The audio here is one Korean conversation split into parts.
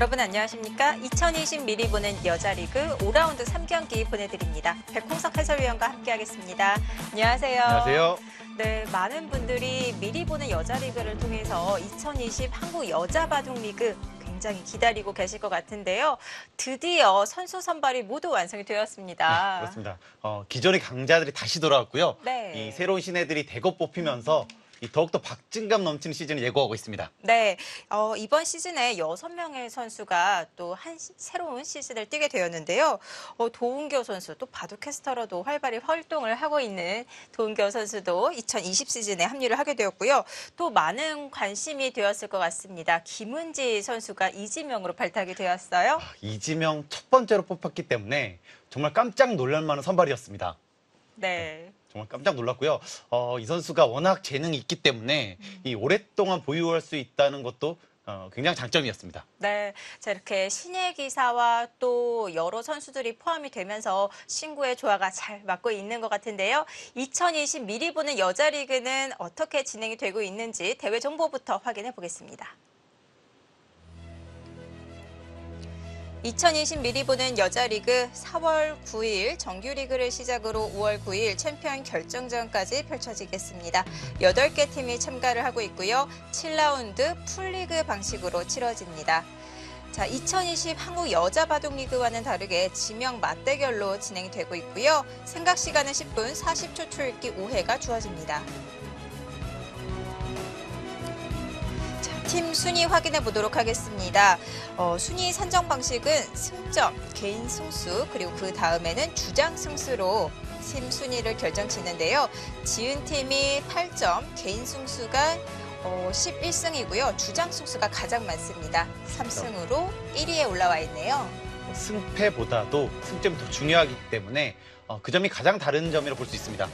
여러분 안녕하십니까? 2020 미리 보는 여자 리그 5라운드 3경기 보내드립니다. 백홍석 해설위원과 함께하겠습니다. 안녕하세요. 안녕하세요. 네, 많은 분들이 미리 보는 여자 리그를 통해서 2020 한국 여자 바둑 리그 굉장히 기다리고 계실 것 같은데요. 드디어 선수 선발이 모두 완성이 되었습니다. 네, 그렇습니다. 어, 기존의 강자들이 다시 돌아왔고요. 네. 이 새로운 신예들이 대거 뽑히면서 이 더욱더 박진감 넘치는 시즌을 예고하고 있습니다. 네, 어, 이번 시즌에 여섯 명의 선수가 또 한 새로운 시즌을 뛰게 되었는데요. 어, 도은교 선수, 또 바둑캐스터로도 활발히 활동을 하고 있는 도은교 선수도 2020 시즌에 합류를 하게 되었고요. 또 많은 관심이 되었을 것 같습니다. 김은지 선수가 이지명으로 발탁이 되었어요. 이지명 첫 번째로 뽑혔기 때문에 정말 깜짝 놀랄 만한 선발이었습니다. 네. 정말 깜짝 놀랐고요. 어, 이 선수가 워낙 재능이 있기 때문에 이 오랫동안 보유할 수 있다는 것도 어, 굉장히 장점이었습니다. 네. 자, 이렇게 신예 기사와 또 여러 선수들이 포함이 되면서 신구의 조화가 잘 맞고 있는 것 같은데요. 2020 미리 보는 여자 리그는 어떻게 진행이 되고 있는지 대회 정보부터 확인해 보겠습니다. 2020 미리 보는 여자 리그 4월 9일 정규 리그를 시작으로 5월 9일 챔피언 결정전까지 펼쳐지겠습니다. 8개 팀이 참가를 하고 있고요. 7라운드 풀리그 방식으로 치러집니다. 자, 2020 한국 여자 바둑 리그와는 다르게 지명 맞대결로 진행이 되고 있고요. 생각 시간은 10분, 40초 초읽기 5회가 주어집니다. 팀 순위 확인해 보도록 하겠습니다. 어, 순위 산정 방식은 승점, 개인 승수, 그리고 그 다음에는 주장 승수로 팀 순위를 결정짓는데요. 지은 팀이 8점, 개인 승수가 어, 11승이고요. 주장 승수가 가장 많습니다. 3승으로 1위에 올라와 있네요. 승패보다도 승점이 더 중요하기 때문에 어, 그 점이 가장 다른 점이라고 볼 수 있습니다.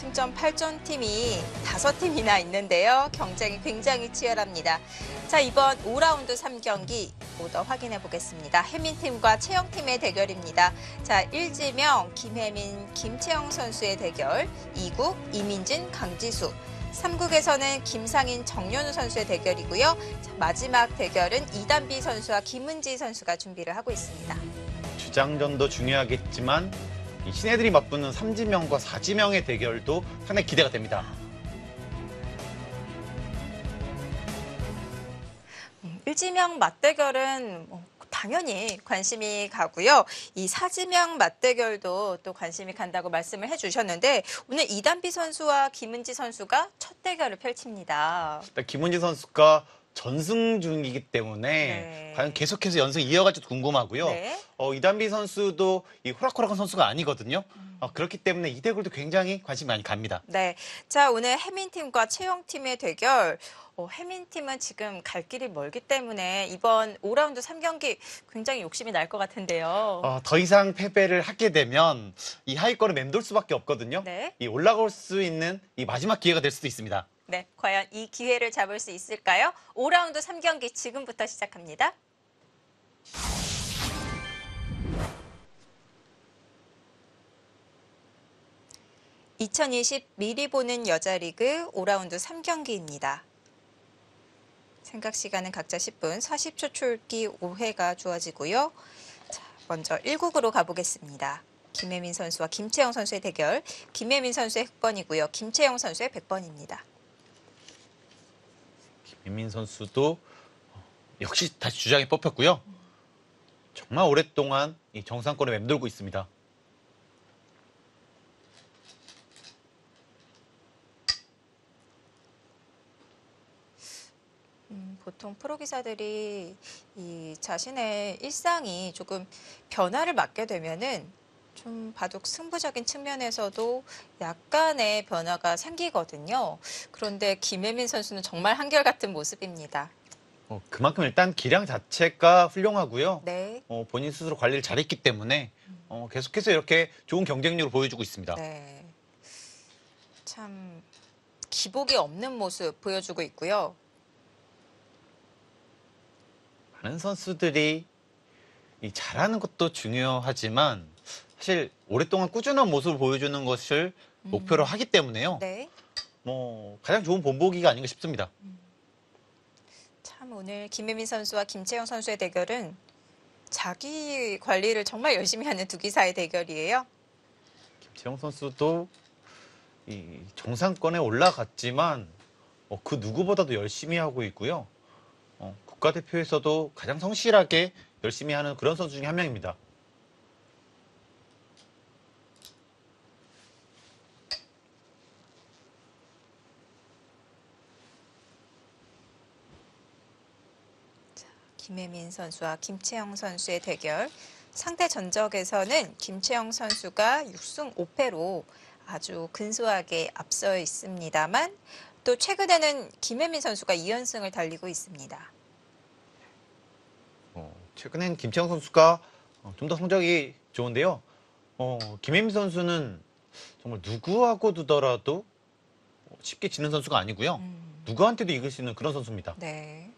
아, 승점 8점 팀이 5팀이나 있는데요. 경쟁이 굉장히 치열합니다. 자, 이번 5라운드 3경기 오더 확인해 보겠습니다. 혜민팀과 채영팀의 대결입니다. 자, 1지명 김혜민, 김채영 선수의 대결, 2국 이민진, 강지수, 3국에서는 김상인, 정연우 선수의 대결이고요. 자, 마지막 대결은 이단비 선수와 김은지 선수가 준비를 하고 있습니다. 주장전도 중요하겠지만 이 신예들이 맞붙는 3지명과 4지명의 대결도 상당히 기대가 됩니다. 일지명 맞대결은 뭐 당연히 관심이 가고요. 이 사지명 맞대결도 또 관심이 간다고 말씀을 해주셨는데 오늘 이단비 선수와 김은지 선수가 첫 대결을 펼칩니다. 일단 김은지 선수가 전승 중이기 때문에 네. 과연 계속해서 연승 이어갈지도 궁금하고요. 네. 어, 이단비 선수도 이 호락호락한 선수가 아니거든요. 어, 그렇기 때문에 이 대결도 굉장히 관심이 많이 갑니다. 네. 자, 오늘 혜민팀과 채영팀의 대결. 어, 혜민팀은 지금 갈 길이 멀기 때문에 이번 5라운드 3경기 굉장히 욕심이 날 것 같은데요. 어, 더 이상 패배를 하게 되면 이 하위권을 맴돌 수밖에 없거든요. 네. 이 올라갈 수 있는 이 마지막 기회가 될 수도 있습니다. 네, 과연 이 기회를 잡을 수 있을까요? 5라운드 3경기 지금부터 시작합니다. (2020) 미리 보는 여자 리그 5라운드 3경기입니다. 생각 시간은 각자 10분 40초 초읽기 5회가 주어지고요. 자, 먼저 1국으로 가보겠습니다. 김혜민 선수와 김채영 선수의 대결. 김혜민 선수의 흑번이고요. 김채영 선수의 백번입니다. 김민 선수도 어, 역시 다시 주장에 뽑혔고요. 정말 오랫동안 이 정상권에 맴돌고 있습니다. 음, 보통 프로 기사들이 이 자신의 일상이 조금 변화를 맞게 되면은 좀 바둑 승부적인 측면에서도 약간의 변화가 생기거든요. 그런데 김혜민 선수는 정말 한결같은 모습입니다. 어, 그만큼 일단 기량 자체가 훌륭하고요. 네. 어, 본인 스스로 관리를 잘했기 때문에 어, 계속해서 이렇게 좋은 경쟁력을 보여주고 있습니다. 네. 참 기복이 없는 모습 보여주고 있고요. 많은 선수들이 이 잘하는 것도 중요하지만 사실 오랫동안 꾸준한 모습을 보여주는 것을 목표로 하기 때문에요. 네. 뭐 가장 좋은 본보기가 아닌가 싶습니다. 참참 오늘 김혜민 선수와 김채영 선수의 대결은 자기 관리를 정말 열심히 하는 두 기사의 대결이에요. 김채영 선수도 이 정상권에 올라갔지만 어, 그 누구보다도 열심히 하고 있고요. 어, 국가대표에서도 가장 성실하게 열심히 하는 그런 선수 중에 한 명입니다. 김혜민 선수와 김채영 선수의 대결. 상대 전적에서는 김채영 선수가 6승 5패로 아주 근소하게 앞서 있습니다만 또 최근에는 김혜민 선수가 2연승을 달리고 있습니다. 어, 최근엔 김채영 선수가 좀 더 성적이 좋은데요. 어, 김혜민 선수는 정말 누구하고 두더라도 쉽게 지는 선수가 아니고요. 음, 누구한테도 이길 수 있는 그런 선수입니다. 네.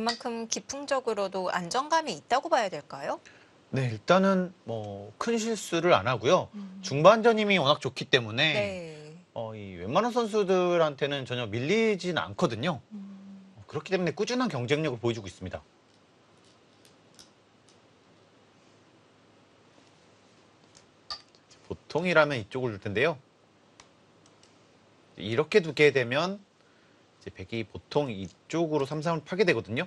그만큼 기풍적으로도 안정감이 있다고 봐야 될까요? 네, 일단은 뭐 큰 실수를 안 하고요. 음. 중반전임이 워낙 좋기 때문에 네. 어, 이 웬만한 선수들한테는 전혀 밀리진 않거든요. 음, 그렇기 때문에 꾸준한 경쟁력을 보여주고 있습니다. 보통이라면 이쪽을 둘 텐데요. 이렇게 두게 되면 이제 백이 보통 이쪽으로 삼삼을 파게 되거든요.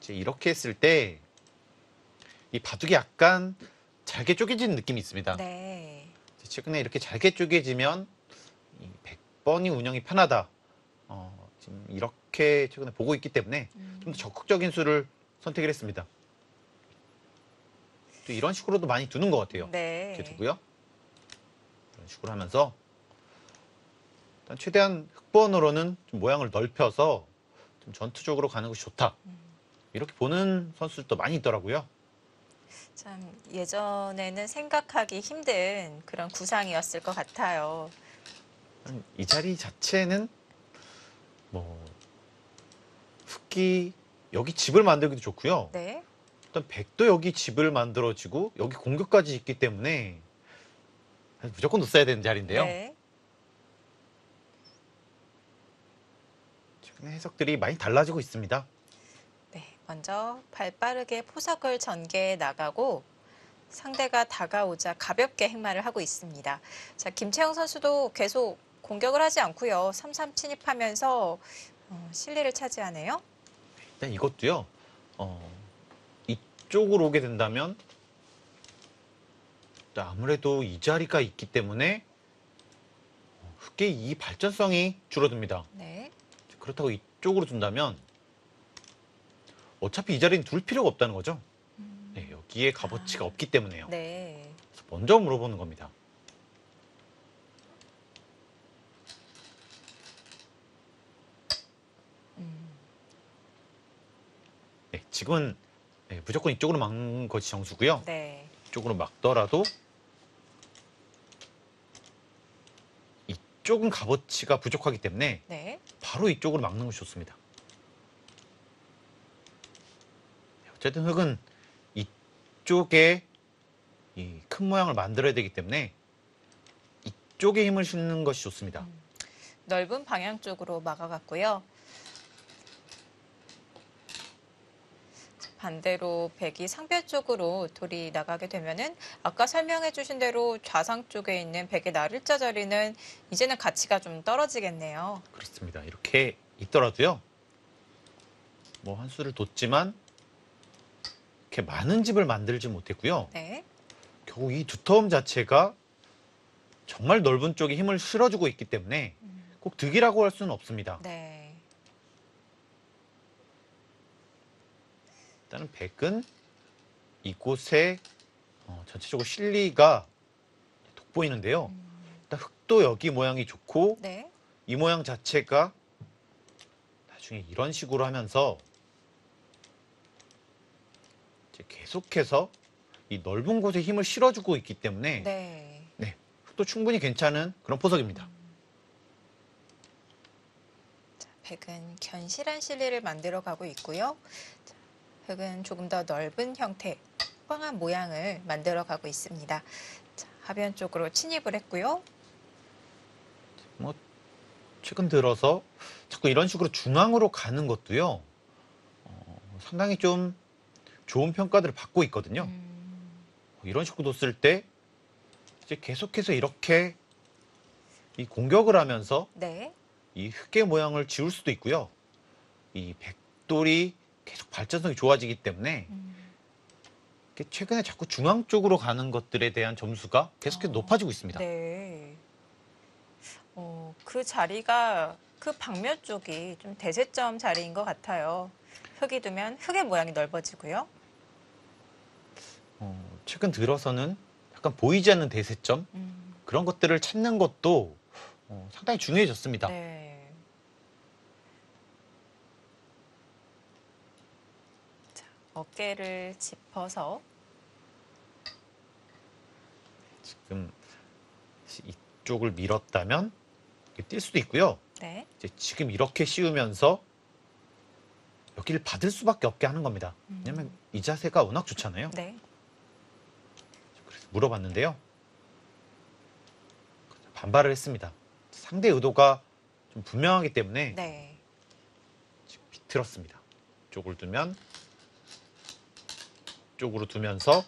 이제 이렇게 했을 때 이 바둑이 약간 잘게 쪼개지는 느낌이 있습니다. 네. 최근에 이렇게 잘게 쪼개지면 이 100번이 운영이 편하다. 어, 지금 이렇게 최근에 보고 있기 때문에 음, 좀더 적극적인 수를 선택을 했습니다. 또 이런 식으로도 많이 두는 것 같아요. 네. 이렇게 두고요. 이런 식으로 하면서 최대한 흑번으로는 좀 모양을 넓혀서 좀 전투적으로 가는 것이 좋다. 음. 이렇게 보는 선수들도 많이 있더라고요. 참 예전에는 생각하기 힘든 그런 구상이었을 것 같아요. 이 자리 자체는 뭐 흑기 여기 집을 만들기도 좋고요. 네. 일단 백도 여기 집을 만들어지고 여기 공격까지 있기 때문에 무조건 놓어야 되는 자리인데요. 네. 최근에 해석들이 많이 달라지고 있습니다. 네. 먼저 발 빠르게 포석을 전개해 나가고 상대가 다가오자 가볍게 행마를 하고 있습니다. 자, 김채영 선수도 계속 공격을 하지 않고요. 3-3 침입하면서 어, 실리를 차지하네요. 일단 이것도요. 어, 이쪽으로 오게 된다면 아무래도 이 자리가 있기 때문에 어, 흑의 이 발전성이 줄어듭니다. 네. 그렇다고 이쪽으로 둔다면 어차피 이 자리는 둘 필요가 없다는 거죠. 음, 네, 여기에 값어치가 아. 없기 때문에요. 네. 그래서 먼저 물어보는 겁니다. 음, 네, 지금은 네, 무조건 이쪽으로 막는 것이 정수고요. 네. 이쪽으로 막더라도 이쪽은 값어치가 부족하기 때문에 네. 바로 이쪽으로 막는 것이 좋습니다. 어쨌든 흙은 이쪽에 이 큰 모양을 만들어야 되기 때문에 이쪽에 힘을 실는 것이 좋습니다. 넓은 방향 쪽으로 막아갔고요. 반대로 백이 상별 쪽으로 돌이 나가게 되면은 아까 설명해 주신 대로 좌상 쪽에 있는 백의 나를자 자리는 이제는 가치가 좀 떨어지겠네요. 그렇습니다. 이렇게 있더라도요. 뭐 한 수를 뒀지만 이렇게 많은 집을 만들지 못했고요. 네. 결국 이 두터움 자체가 정말 넓은 쪽에 힘을 실어주고 있기 때문에 음, 꼭 득이라고 할 수는 없습니다. 네. 일단은 백은 이곳에 어, 전체적으로 실리가 돋보이는데요. 음, 일단 흙도 여기 모양이 좋고 네. 이 모양 자체가 나중에 이런 식으로 하면서 이제 계속해서 이 넓은 곳에 힘을 실어주고 있기 때문에 네. 흙도 충분히 괜찮은 그런 포석입니다. 자, 백은 견실한 실리를 만들어 가고 있고요. 자, 흙은 조금 더 넓은 형태, 뻥한 모양을 만들어 가고 있습니다. 자, 하변 쪽으로 침입을 했고요. 뭐 최근 들어서 자꾸 이런 식으로 중앙으로 가는 것도요. 어, 상당히 좀 좋은 평가들을 받고 있거든요. 음, 이런 식으로 뒀을 때 이제 계속해서 이렇게 이 공격을 하면서 네. 이 흑의 모양을 지울 수도 있고요. 이 백돌이 계속 발전성이 좋아지기 때문에 음, 최근에 자꾸 중앙 쪽으로 가는 것들에 대한 점수가 계속해서 어, 높아지고 있습니다. 네. 어, 그 자리가 그 방면 쪽이 좀 대세점 자리인 것 같아요. 흙이 두면 흙의 모양이 넓어지고요. 어, 최근 들어서는 약간 보이지 않는 대세점 음, 그런 것들을 찾는 것도 어, 상당히 중요해졌습니다. 네. 자, 어깨를 짚어서 지금 이쪽을 밀었다면 이렇게 뛸 수도 있고요. 네. 이제 지금 이렇게 씌우면서 여기를 받을 수밖에 없게 하는 겁니다. 음. 왜냐면 이 자세가 워낙 좋잖아요. 네. 그래서 물어봤는데요. 반발을 했습니다. 상대 의도가 좀 분명하기 때문에 네. 지금 비틀었습니다. 쪽을 두면 쪽으로 두면서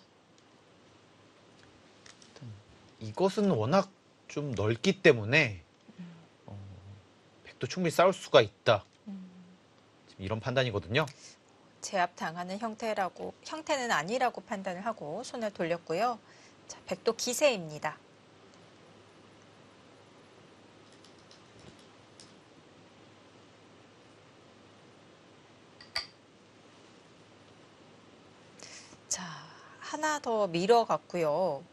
이것은 워낙 좀 넓기 때문에 어, 백도 충분히 싸울 수가 있다. 음, 지금 이런 판단이거든요. 제압 당하는 형태라고 형태는 아니라고 판단을 하고 손을 돌렸고요. 자, 백도 기세입니다. 자, 하나 더 밀어갔고요.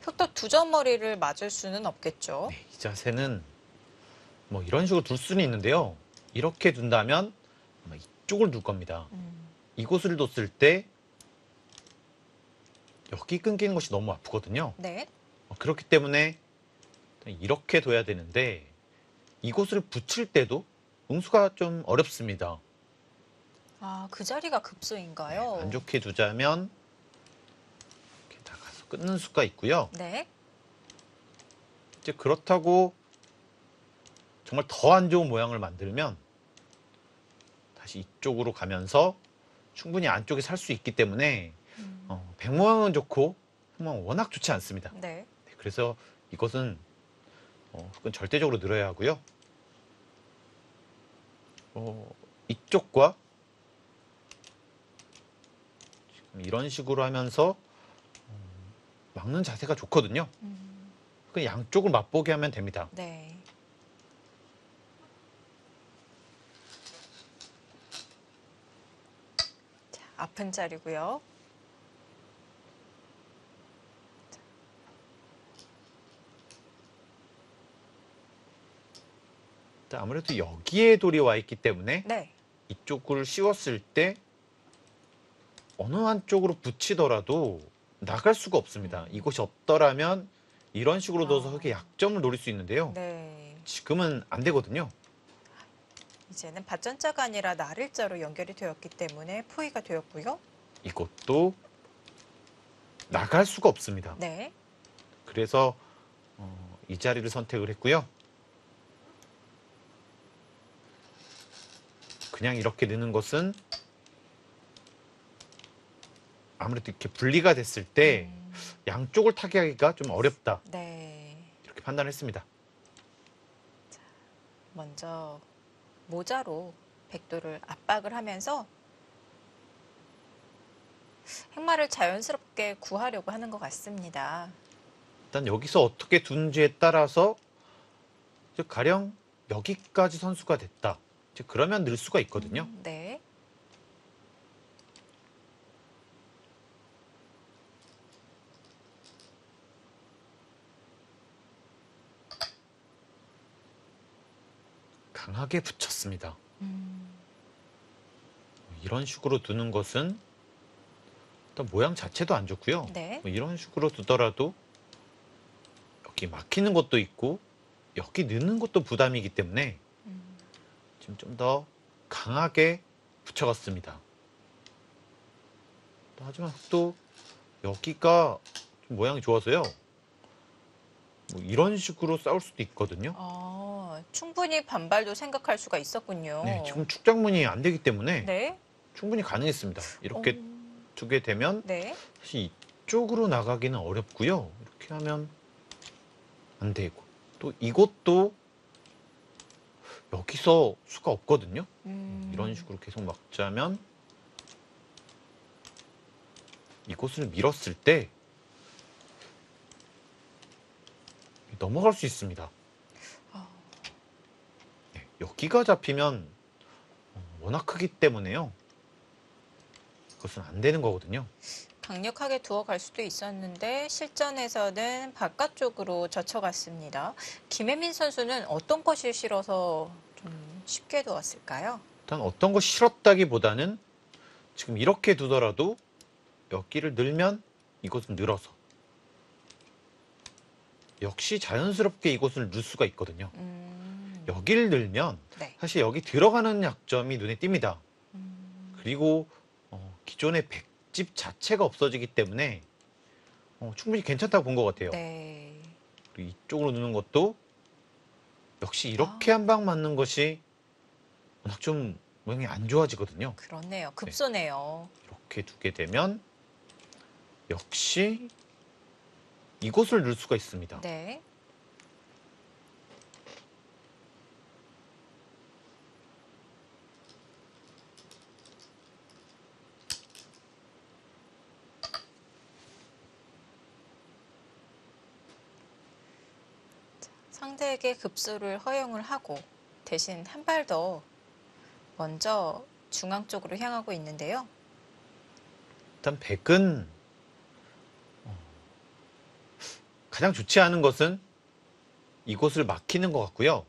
흑도 두 점머리를 맞을 수는 없겠죠. 네, 이 자세는 뭐 이런 식으로 둘 수는 있는데요. 이렇게 둔다면 아마 이쪽을 둘 겁니다. 음, 이곳을 뒀을 때 여기 끊기는 것이 너무 아프거든요. 네. 어, 그렇기 때문에 이렇게 둬야 되는데 이곳을 붙일 때도 응수가 좀 어렵습니다. 아, 그 자리가 급소인가요? 안 좋게 두자면 끊는 수가 있고요. 네. 이제 그렇다고 정말 더 안 좋은 모양을 만들면 다시 이쪽으로 가면서 충분히 안쪽에 살 수 있기 때문에 음, 어, 백 모양은 좋고 흑모양은 워낙 좋지 않습니다. 네. 네, 그래서 이것은 어, 흑은 절대적으로 늘어야 하고요. 어, 이쪽과 이런 식으로 하면서 어, 막는 자세가 좋거든요. 음, 그 양쪽을 맛보게 하면 됩니다. 네. 자, 아픈 자리고요. 아무래도 여기에 돌이 와 있기 때문에 네. 이쪽을 씌웠을 때 어느 한쪽으로 붙이더라도 나갈 수가 없습니다. 이곳이 없더라면 이런 식으로 둬서 아. 흑의 약점을 노릴 수 있는데요. 네. 지금은 안 되거든요. 이제는 밭전자가 아니라 나를자로 연결이 되었기 때문에 포위가 되었고요. 이것도 나갈 수가 없습니다. 네. 그래서 어, 이 자리를 선택을 했고요. 그냥 이렇게 넣는 것은 아무래도 이렇게 분리가 됐을 때 음, 양쪽을 타개하기가 좀 어렵다 네. 이렇게 판단했습니다. 먼저 모자로 백도를 압박을 하면서 행마를 자연스럽게 구하려고 하는 것 같습니다. 일단 여기서 어떻게 두는지에 따라서 가령 여기까지 선수가 됐다. 그러면 늘 수가 있거든요. 음, 네. 강하게 붙였습니다. 음, 이런 식으로 두는 것은 일단 모양 자체도 안 좋고요. 네. 뭐 이런 식으로 두더라도 여기 막히는 것도 있고 여기 넣는 것도 부담이기 때문에 음, 지금 좀 더 강하게 붙여갔습니다. 또 하지만 또 여기가 좀 모양이 좋아서요. 뭐 이런 식으로 싸울 수도 있거든요. 어, 충분히 반발도 생각할 수가 있었군요. 네, 지금 축장문이 안 되기 때문에 네. 충분히 가능했습니다. 이렇게 어, 두게 되면 네. 사실 이쪽으로 나가기는 어렵고요. 이렇게 하면 안 되고 또 이것도 여기서 수가 없거든요. 음, 이런 식으로 계속 막자면 이곳을 밀었을 때 넘어갈 수 있습니다. 여기가 잡히면 어, 워낙 크기 때문에요. 그것은 안 되는 거거든요. 강력하게 두어 갈 수도 있었는데 실전에서는 바깥쪽으로 젖혀갔습니다. 김혜민 선수는 어떤 것이 싫어서 좀 쉽게 두었을까요? 일단 어떤 거 싫었다기보다는 지금 이렇게 두더라도 여기를 늘면 이곳은 늘어서 역시 자연스럽게 이곳을 넣을 수가 있거든요. 음, 여기를 늘면 네. 사실 여기 들어가는 약점이 눈에 띕니다. 음, 그리고 어, 기존의 백집 자체가 없어지기 때문에 어, 충분히 괜찮다고 본 것 같아요. 네. 그리고 이쪽으로 누는 것도 역시 이렇게 아. 한방 맞는 것이 워낙 좀 모양이 안 좋아지거든요. 그렇네요. 급소네요. 이렇게 두게 되면 역시 이곳을 넣을 수가 있습니다. 네. 자, 상대에게 급소를 허용을 하고 대신 한 발 더 먼저 중앙 쪽으로 향하고 있는데요. 일단 백은 어, 가장 좋지 않은 것은 이곳을 막히는 것 같고요.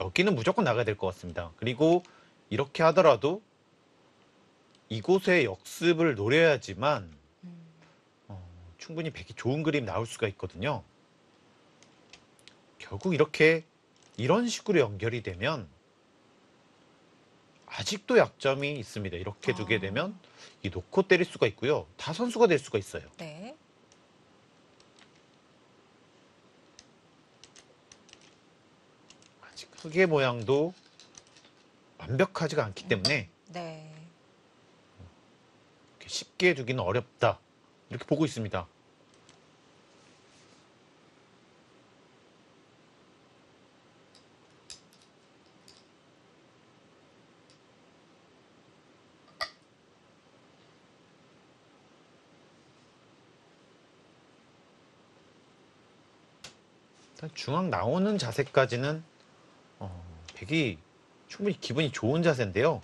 여기는 무조건 나가야 될 것 같습니다. 그리고 이렇게 하더라도 이곳의 역습을 노려야지만 음, 어, 충분히 백이 좋은 그림 나올 수가 있거든요. 결국 이렇게 이런 식으로 연결이 되면 아직도 약점이 있습니다. 이렇게 두게 아. 되면 이 놓고 때릴 수가 있고요. 다 선수가 될 수가 있어요. 네. 아직 흙의 모양도 완벽하지가 않기 때문에 네. 쉽게 두기는 어렵다. 이렇게 보고 있습니다. 중앙 나오는 자세까지는 어, 백이 충분히 기분이 좋은 자세인데요.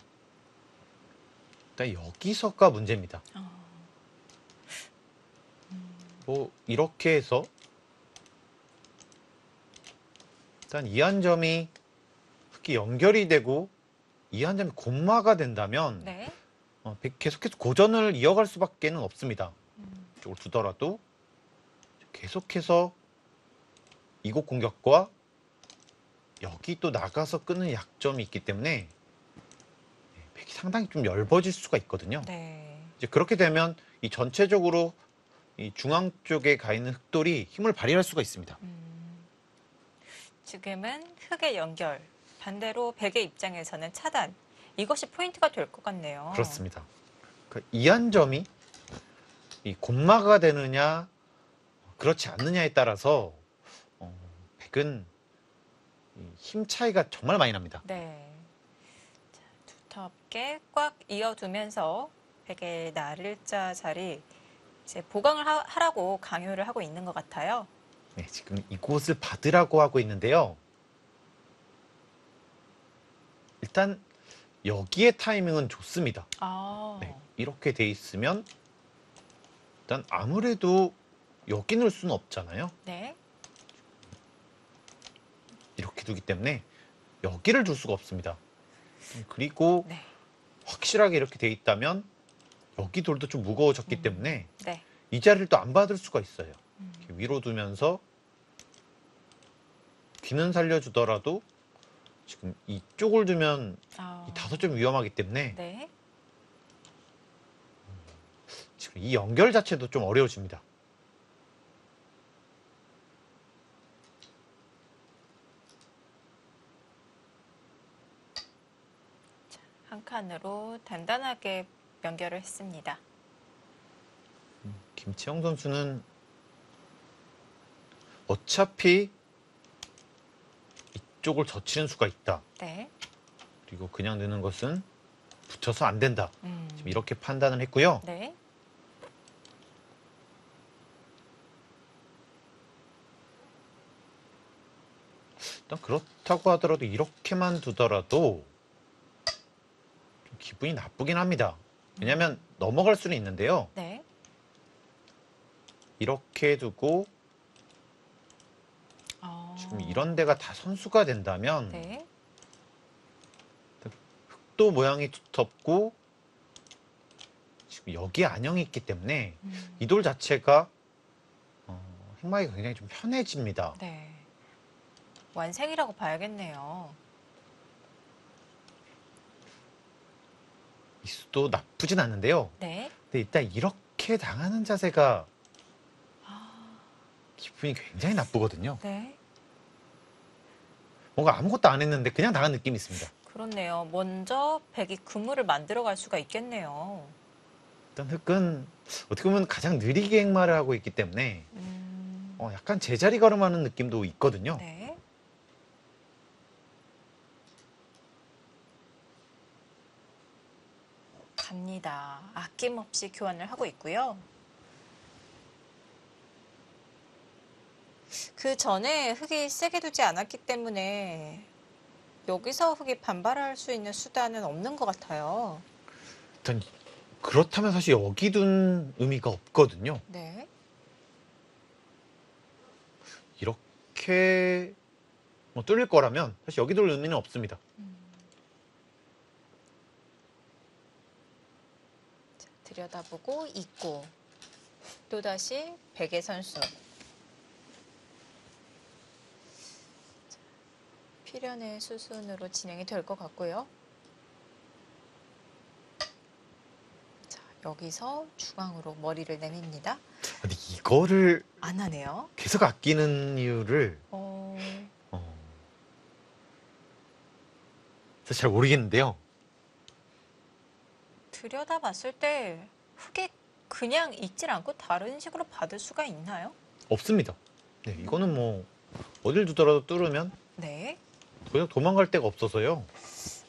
일단 여기서가 문제입니다. 어, 뭐 이렇게 해서 일단 이 한 점이 흙이 연결이 되고 이 한 점이 곰마가 된다면 네. 어, 백- 계속해서 고전을 이어갈 수밖에 는 없습니다. 음, 이쪽으로 두더라도 계속해서 이곳 공격과 여기 또 나가서 끄는 약점이 있기 때문에 네, 백이 상당히 좀 얇아질 수가 있거든요. 네. 이제 그렇게 되면 이 전체적으로 이 중앙 쪽에 가 있는 흑돌이 힘을 발휘할 수가 있습니다. 음, 지금은 흙의 연결, 반대로 백의 입장에서는 차단. 이것이 포인트가 될 것 같네요. 그렇습니다. 그 이한 점이 이 곰마가 되느냐 그렇지 않느냐에 따라서 어, 백은 이힘 차이가 정말 많이 납니다. 네. 자, 두텁게 꽉 이어두면서 백의 날일자 자리 이제 보강을 하, 하라고 강요를 하고 있는 것 같아요. 네, 지금 이곳을 받으라고 하고 있는데요. 일단 여기의 타이밍은 좋습니다. 아, 네, 이렇게 돼 있으면 일단 아무래도 여기 넣을 수는 없잖아요. 네. 이렇게 두기 때문에 여기를 둘 수가 없습니다. 그리고 네. 확실하게 이렇게 돼 있다면 여기 돌도 좀 무거워졌기 음. 때문에 네. 이 자리를 또 안 받을 수가 있어요. 음, 이렇게 위로 두면서 귀는 살려주더라도 지금 이쪽을 두면 아, 이 다섯 점 위험하기 때문에 네. 지금 이 연결 자체도 좀 어려워집니다. 아주 단단하게 연결을 했습니다. 김치영 선수는 어차피 이쪽을 젖히는 수가 있다. 네. 그리고 그냥 넣는 것은 붙여서 안 된다. 음. 지금 이렇게 판단을 했고요. 네. 일단 그렇다고 하더라도 이렇게만 두더라도 좀 기분이 나쁘긴 합니다. 왜냐하면 넘어갈 수는 있는데요. 네. 이렇게 두고 어. 지금 이런 데가 다 선수가 된다면 네. 또 모양이 두텁고 지금 여기 안형이 있기 때문에 음. 이돌 자체가 어, 행마기가 굉장히 좀 편해집니다. 네. 완생이라고 봐야겠네요. 이 수도 나쁘진 않는데요. 네. 근데 일단 이렇게 당하는 자세가 아, 기분이 굉장히 나쁘거든요. 네. 뭔가 아무것도 안 했는데 그냥 당한 느낌이 있습니다. 그렇네요. 먼저 백이 그물을 만들어 갈 수가 있겠네요. 일단 흑은 어떻게 보면 가장 느리게 행마를 하고 있기 때문에 음. 어, 약간 제자리 걸음하는 느낌도 있거든요. 네. 갑니다. 아낌없이 교환을 하고 있고요. 그 전에 흙이 세게 두지 않았기 때문에 여기서 흙이 반발할 수 있는 수단은 없는 것 같아요. 일단 그렇다면 사실 여기 둔 의미가 없거든요. 네. 이렇게 뭐 뚫릴 거라면 사실 여기 둘 의미는 없습니다. 자, 들여다보고 있고 또다시 백의 선수. 자, 필연의 수순으로 진행이 될 것 같고요. 자, 여기서 중앙으로 머리를 내밉니다. 근데 이거를 안 하네요. 계속 아끼는 이유를 어, 어, 사실 잘 모르겠는데요. 들여다봤을 때 흙이 그냥 있질 않고 다른 식으로 받을 수가 있나요? 없습니다. 네, 이거는 뭐 어딜 두더라도 뚫으면 네. 더 이상 도망갈 데가 없어서요.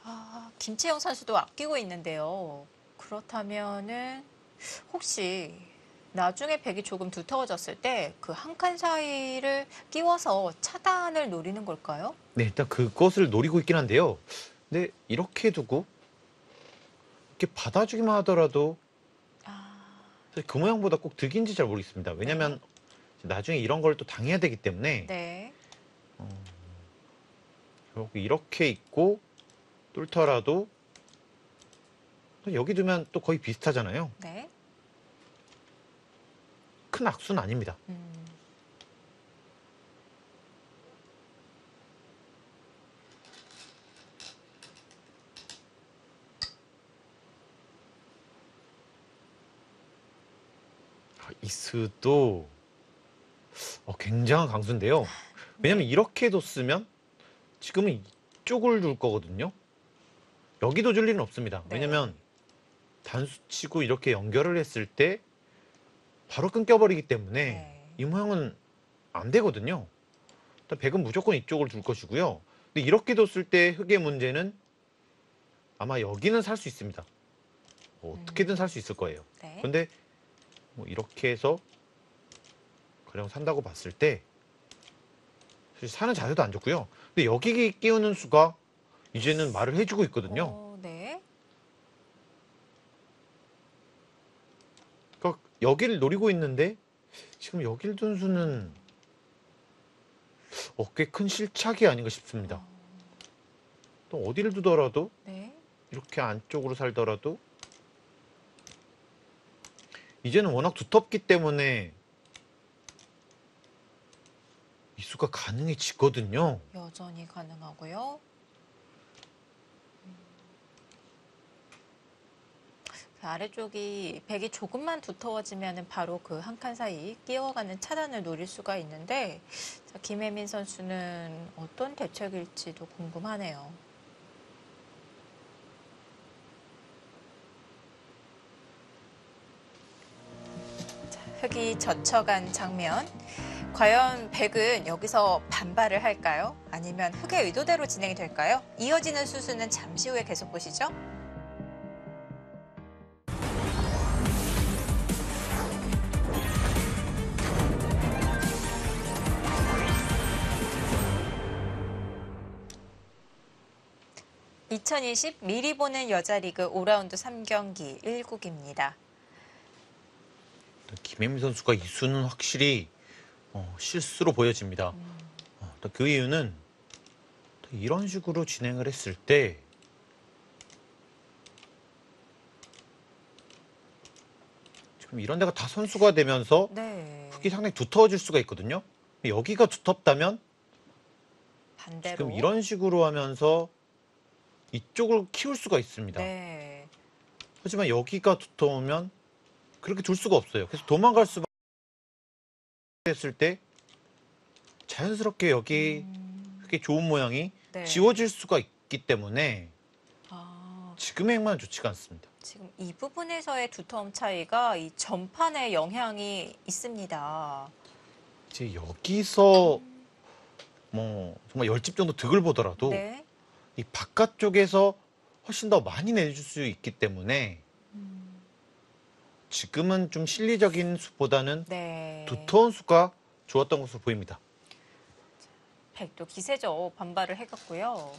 아, 김채영 선수도 아끼고 있는데요. 그렇다면은 혹시 나중에 백이 조금 두터워졌을 때 그 한 칸 사이를 끼워서 차단을 노리는 걸까요? 네, 일단 그것을 노리고 있긴 한데요. 근데 이렇게 두고 이렇게 받아주기만 하더라도 아, 사실 그 모양보다 꼭 득인지 잘 모르겠습니다. 왜냐면 나중에 이런 걸 또 당해야 되기 때문에 네. 어, 결국 이렇게 있고 뚫더라도 여기 두면 또 거의 비슷하잖아요. 네. 큰 악수는 아닙니다. 음. 아, 이 수도 어, 굉장한 강수인데요. 왜냐면 이렇게 뒀으면 지금은 이쪽을 둘 거거든요. 여기도 줄 일은 없습니다. 네. 왜냐면 단수 치고 이렇게 연결을 했을 때 바로 끊겨버리기 때문에 네. 이 모양은 안 되거든요. 일단 백은 무조건 이쪽을 둘 것이고요. 근데 이렇게 뒀을 때 흙의 문제는 아마 여기는 살 수 있습니다. 뭐 어떻게든 살 수 있을 거예요. 네. 근데 뭐 이렇게 해서 가령 산다고 봤을 때 사실 사는 자세도 안 좋고요. 근데 여기 끼우는 수가 이제는 말을 해주고 있거든요. 어, 네. 그러니까 여기를 노리고 있는데 지금 여길 둔 수는 어, 꽤큰 실착이 아닌가 싶습니다. 또 어디를 두더라도 네. 이렇게 안쪽으로 살더라도 이제는 워낙 두텁기 때문에 이 수가 가능해지거든요. 여전히 가능하고요. 음. 그 아래쪽이 백이 조금만 두터워지면 바로 그 한 칸 사이 끼워가는 차단을 노릴 수가 있는데 자, 김혜민 선수는 어떤 대책일지도 궁금하네요. 흙이 젖혀간 장면. 과연 백은 여기서 반발을 할까요? 아니면 흙의 의도대로 진행이 될까요? 이어지는 수수는 잠시 후에 계속 보시죠. (2020) 미리 보는 여자 리그 5라운드 3경기 1국입니다. 김혜민 선수가 이 수는 확실히 어, 실수로 보여집니다. 어, 또그 이유는 또 이런 식으로 진행을 했을 때 지금 이런 데가 다 선수가 되면서 네. 흙이 상당히 두터워질 수가 있거든요. 여기가 두텁다면 반대로. 지금 이런 식으로 하면서 이쪽을 키울 수가 있습니다. 네. 하지만 여기가 두터우면 그렇게 둘 수가 없어요. 그래서 도망갈 수밖에 했을 때 자연스럽게 여기 음, 그게 좋은 모양이 네. 지워질 수가 있기 때문에 아, 지금의 행만 좋지가 않습니다. 지금 이 부분에서의 두터움 차이가 이 전판에 영향이 있습니다. 이제 여기서 뭐 정말 열집 정도 득을 보더라도 네. 이 바깥쪽에서 훨씬 더 많이 내줄 수 있기 때문에 음, 지금은 좀 실리적인 수보다는 네. 두터운 수가 좋았던 것으로 보입니다. 백도 기세죠. 반발을 해갔고요.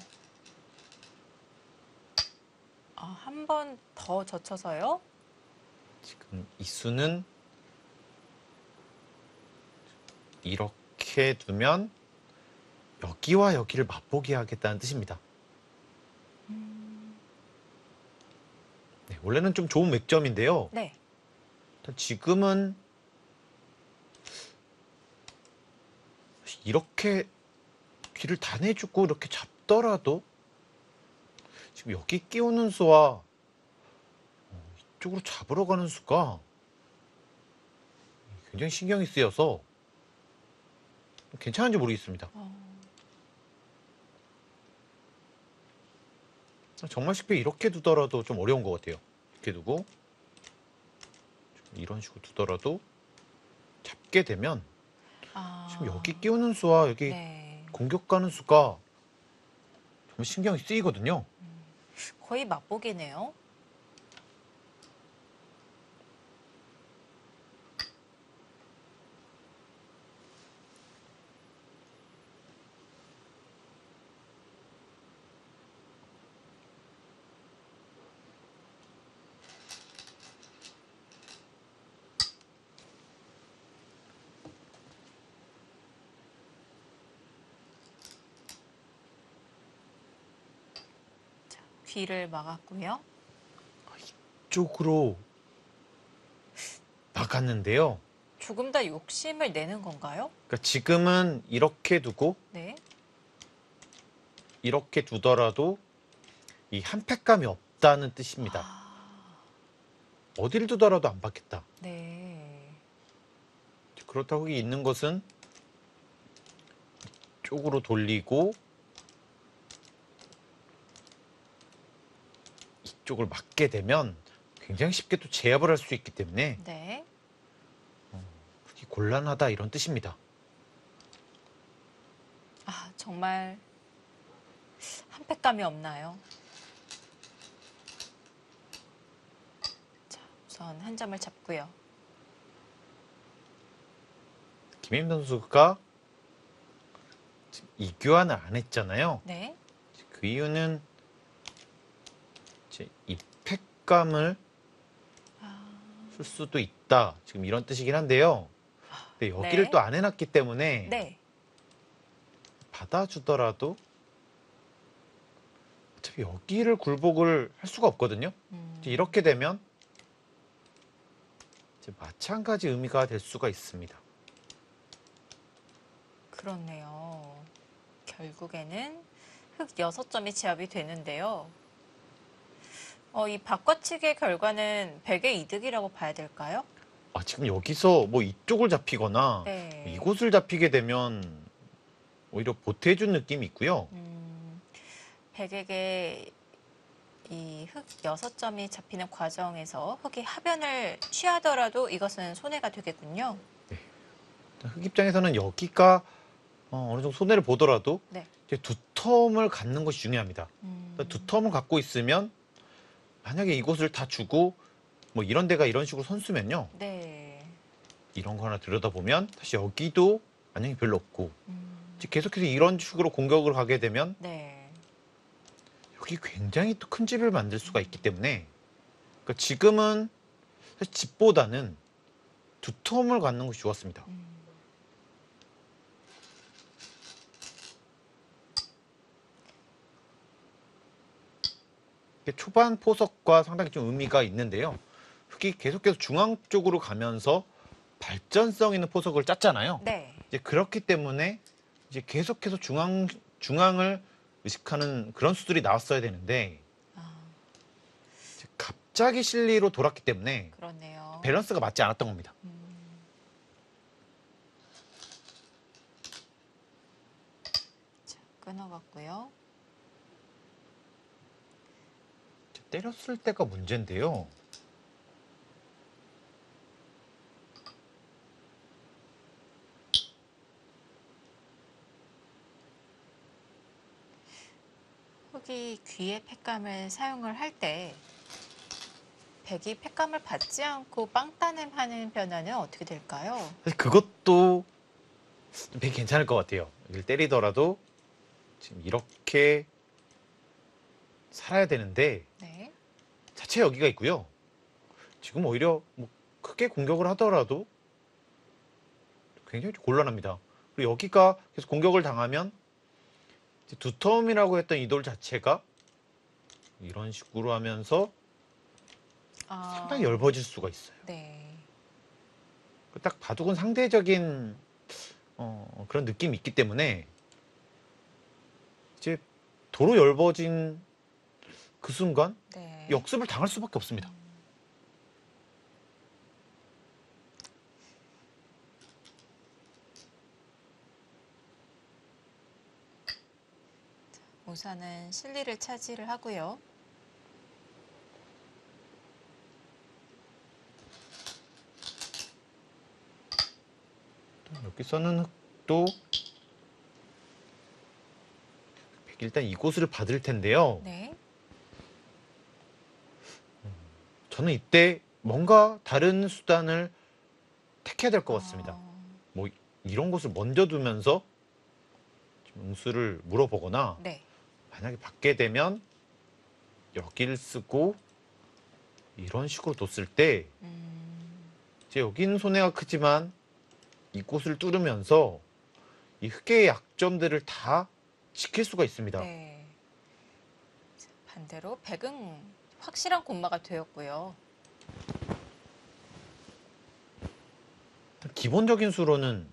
아, 한 번 더 젖혀서요. 지금 이 수는 이렇게 두면 여기와 여기를 맛보게 하겠다는 뜻입니다. 네, 원래는 좀 좋은 맥점인데요. 네. 지금은 이렇게 귀를 다 내주고 이렇게 잡더라도 지금 여기 끼우는 수와 어, 이쪽으로 잡으러 가는 수가 굉장히 신경이 쓰여서 괜찮은지 모르겠습니다. 어, 정말 쉽게 이렇게 두더라도 좀 어려운 것 같아요. 이렇게 두고 좀 이런 식으로 두더라도 잡게 되면 아, 지금 여기 끼우는 수와 여기 네. 공격 가는 수가 정말 신경이 쓰이거든요. 거의 맛보기네요. 귀를 막았고요. 쪽으로 나갔는데요. 조금 더 욕심을 내는 건가요? 그러니까 지금은 이렇게 두고 네. 이렇게 두더라도 이 한패감이 없다는 뜻입니다. 아, 어디를 두더라도 안 받겠다. 네. 그렇다고 있는 것은 쪽으로 돌리고 쪽을 막게 되면 굉장히 쉽게 또 제압을 할 수 있기 때문에 네. 그게 곤란하다 이런 뜻입니다. 아, 정말 한패감이 없나요? 자, 우선 한 점을 잡고요. 김혜민 선수가 지금 이 교환을 안 했잖아요. 네. 그 이유는 이제 아, 쓸 수도 있다. 지금 이런 뜻이긴 한데요. 근데 여기를 네. 또 안 해놨기 때문에 네. 받아주더라도 어차피 여기를 굴복을 할 수가 없거든요. 음, 이렇게 되면 이제 마찬가지 의미가 될 수가 있습니다. 그렇네요. 결국에는 흑 6점이 제압이 되는데요. 어, 이 바꿔치기의 결과는 100의 이득이라고 봐야 될까요? 아, 지금 여기서 뭐 이쪽을 잡히거나 네. 이곳을 잡히게 되면 오히려 보태준 느낌이 있고요. 음, 백에게 이흙 여섯 점이 잡히는 과정에서 흙이 하변을 취하더라도 이것은 손해가 되겠군요. 흙 입장에서는 여기가 어, 어느 정도 손해를 보더라도 네. 이제 두 텀을 갖는 것이 중요합니다. 음. 그러니까 두텀을 갖고 있으면 만약에 이곳을 다 주고 뭐 이런 데가 이런 식으로 선수면요. 네. 이런 거 하나 들여다보면 사실 여기도 만약에 별로 없고 음. 계속해서 이런 식으로 공격을 가게 되면 네. 여기 굉장히 또 큰 집을 만들 수가 있기 때문에 그러니까 지금은 사실 집보다는 두텀을 갖는 것이 좋았습니다. 음. 초반 포석과 상당히 좀 의미가 있는데요. 흙이 계속해서 중앙 쪽으로 가면서 발전성 있는 포석을 짰잖아요. 네. 이제 그렇기 때문에 이제 계속해서 중앙 중앙을 의식하는 그런 수들이 나왔어야 되는데 아, 갑자기 실리로 돌았기 때문에 그렇네요. 밸런스가 맞지 않았던 겁니다. 음. 자, 끊어갔고요. 이제 때렸을 때가 문제인데요. 흙이 귀에 팩감을 사용을 할 때 백이 팩감을 받지 않고 빵따냄 하는 변화는 어떻게 될까요? 그것도 되게 괜찮을 것 같아요. 이걸 때리더라도 지금 이렇게 살아야 되는데 네. 자체 여기가 있고요. 지금 오히려 뭐 크게 공격을 하더라도 굉장히 좀 곤란합니다. 그리고 여기가 계속 공격을 당하면 두텀이라고 했던 이 돌 자체가 이런 식으로 하면서 아, 상당히 엷어질 수가 있어요. 네. 딱 바둑은 상대적인 어, 그런 느낌이 있기 때문에 이제 도로 엷어진 그 순간 네. 역습을 당할 수밖에 없습니다. 우선은 실리를 차지를 하고요. 여기서는 흑도 일단 이곳을 받을 텐데요. 네. 저는 이때 뭔가 다른 수단을 택해야 될 것 같습니다. 어, 뭐 이런 곳을 먼저 두면서 좀 응수를 물어보거나 네. 만약에 받게 되면 여기를 쓰고 이런 식으로 뒀을 때 음, 이제 여기는 손해가 크지만 이곳을 뚫으면서 이 흑의 약점들을 다 지킬 수가 있습니다. 네. 자, 반대로 백은 확실한 곤마가 되었고요. 기본적인 수로는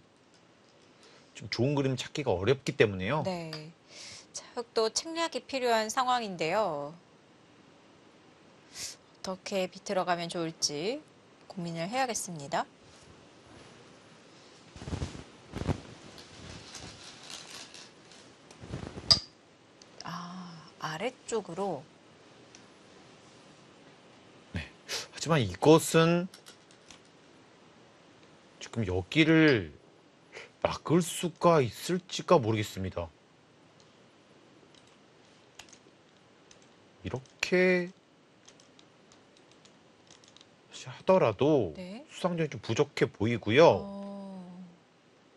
좀 좋은 그림 찾기가 어렵기 때문에요. 네. 자, 흑도 책략이 필요한 상황인데요. 어떻게 비틀어 가면 좋을지 고민을 해야겠습니다. 아, 아래쪽으로 하지만 이것은 지금 여기를 막을 수가 있을지가 모르겠습니다. 이렇게 하더라도 네. 수상전이 좀 부족해 보이고요. 어,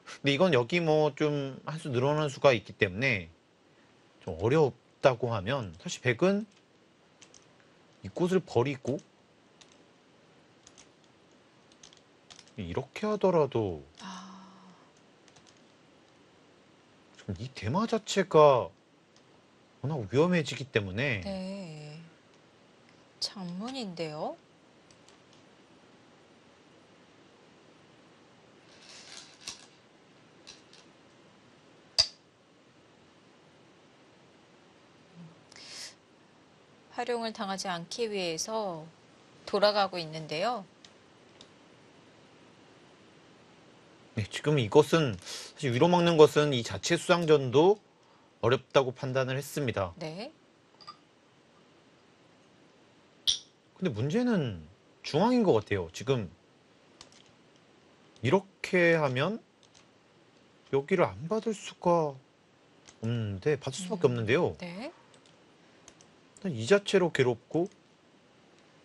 근데 이건 여기 뭐 좀 한 수 늘어나는 수가 있기 때문에 좀 어렵다고 하면 사실 백은 이곳을 버리고 이렇게 하더라도 아, 이 대마 자체가 워낙 위험해지기 때문에 네. 장문인데요. 활용을 당하지 않기 위해서 돌아가고 있는데요. 네, 지금 이것은 사실 위로 막는 것은 이 자체 수상전도 어렵다고 판단을 했습니다. 네. 근데 문제는 중앙인 것 같아요. 지금 이렇게 하면 여기를 안 받을 수가 없는데 받을 수밖에 음. 없는데요. 네. 일단 이 자체로 괴롭고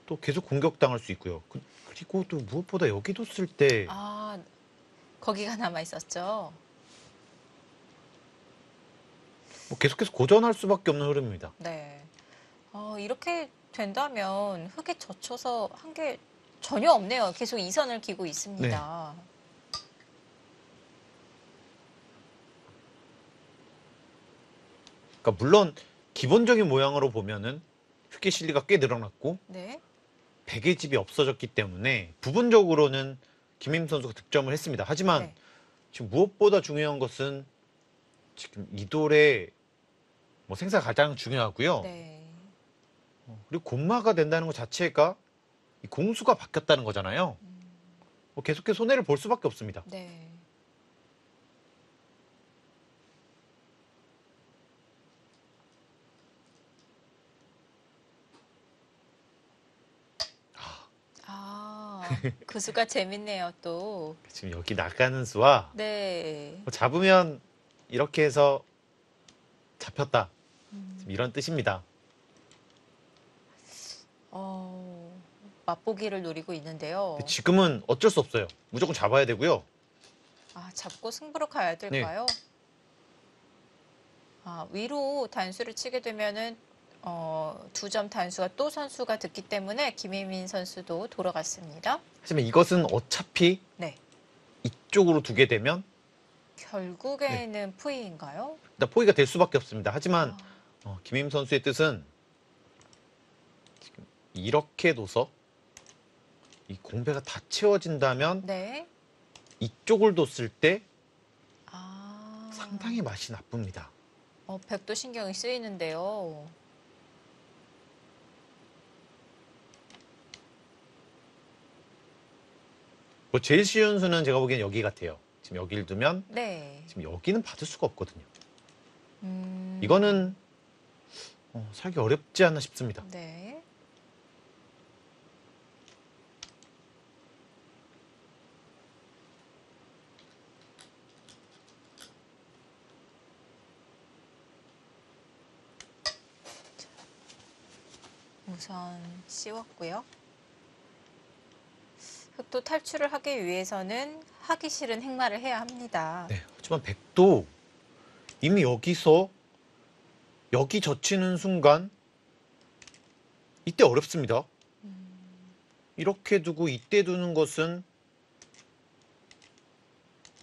또 계속 공격당할 수 있고요. 그, 리고또 무엇보다 여기 뒀을 때 아, 거기가 남아 있었죠. 뭐 계속해서 고전할 수밖에 없는 흐름입니다. 네. 어, 이렇게 된다면 흙에 젖혀서 한 게 전혀 없네요. 계속 이선을 기고 있습니다. 그러니까 물론 기본적인 모양으로 보면은 휘게 실리가 꽤 늘어났고 네. 베개 집이 없어졌기 때문에 부분적으로는 김임 선수가 득점을 했습니다. 하지만 네. 지금 무엇보다 중요한 것은 지금 이돌의 뭐 생사가 가장 중요하고요. 네. 어, 그리고 곤마가 된다는 것 자체가 이 공수가 바뀌었다는 거잖아요. 음, 뭐 계속해서 손해를 볼 수밖에 없습니다. 네. 아, 그 수가 재밌네요, 또. 지금 여기 나가는 수와 네. 뭐 잡으면 이렇게 해서 잡혔다. 음, 지금 이런 뜻입니다. 어, 맛보기를 노리고 있는데요. 근데 지금은 어쩔 수 없어요. 무조건 잡아야 되고요. 아, 잡고 승부로 가야 될까요? 아, 위로 단수를 치게 되면은 어, 두 점 단수가 또 선수가 듣기 때문에 김혜민 선수도 돌아갔습니다. 하지만 이것은 어차피 네. 이쪽으로 두게 되면 결국에는 푸이인가요? 일단 포기가 될 수밖에 없습니다. 하지만 아, 어, 김임 선수의 뜻은 지금 이렇게 둬서 이 공배가 다 채워진다면 네. 이쪽을 뒀을 때 아, 상당히 맛이 나쁩니다. 어, 백도 신경이 쓰이는데요. 뭐 제일 쉬운 수는 제가 보기엔 여기 같아요. 지금 여기를 두면 네. 지금 여기는 받을 수가 없거든요. 음, 이거는 어, 살기 어렵지 않나 싶습니다. 네. 우선 씌웠고요. 흑도 탈출을 하기 위해서는 하기 싫은 행마를 해야 합니다. 네, 하지만 백도 이미 여기서 여기 젖히는 순간 이때 어렵습니다. 음, 이렇게 두고 이때 두는 것은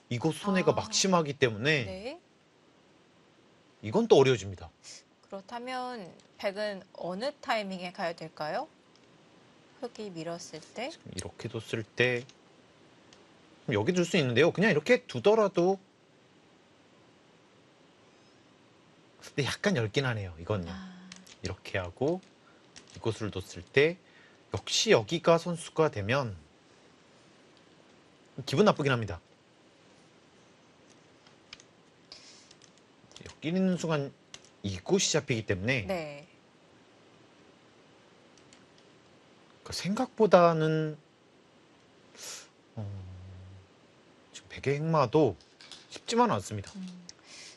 이곳 손해가 아. 막심하기 때문에 네. 이건 또 어려워집니다. 그렇다면 백은 어느 타이밍에 가야 될까요? 흙이 밀었을 때. 이렇게 뒀을 때 여기 둘 수 있는데요. 그냥 이렇게 두더라도 근데 약간 얇긴 하네요. 이건요. 아, 이렇게 하고 이곳을 뒀을 때 역시 여기가 선수가 되면 기분 나쁘긴 합니다. 여기 있는 순간 이곳이 잡히기 때문에 네. 그 생각보다는 어, 지금 베개 행마도 쉽지만 않습니다. 음,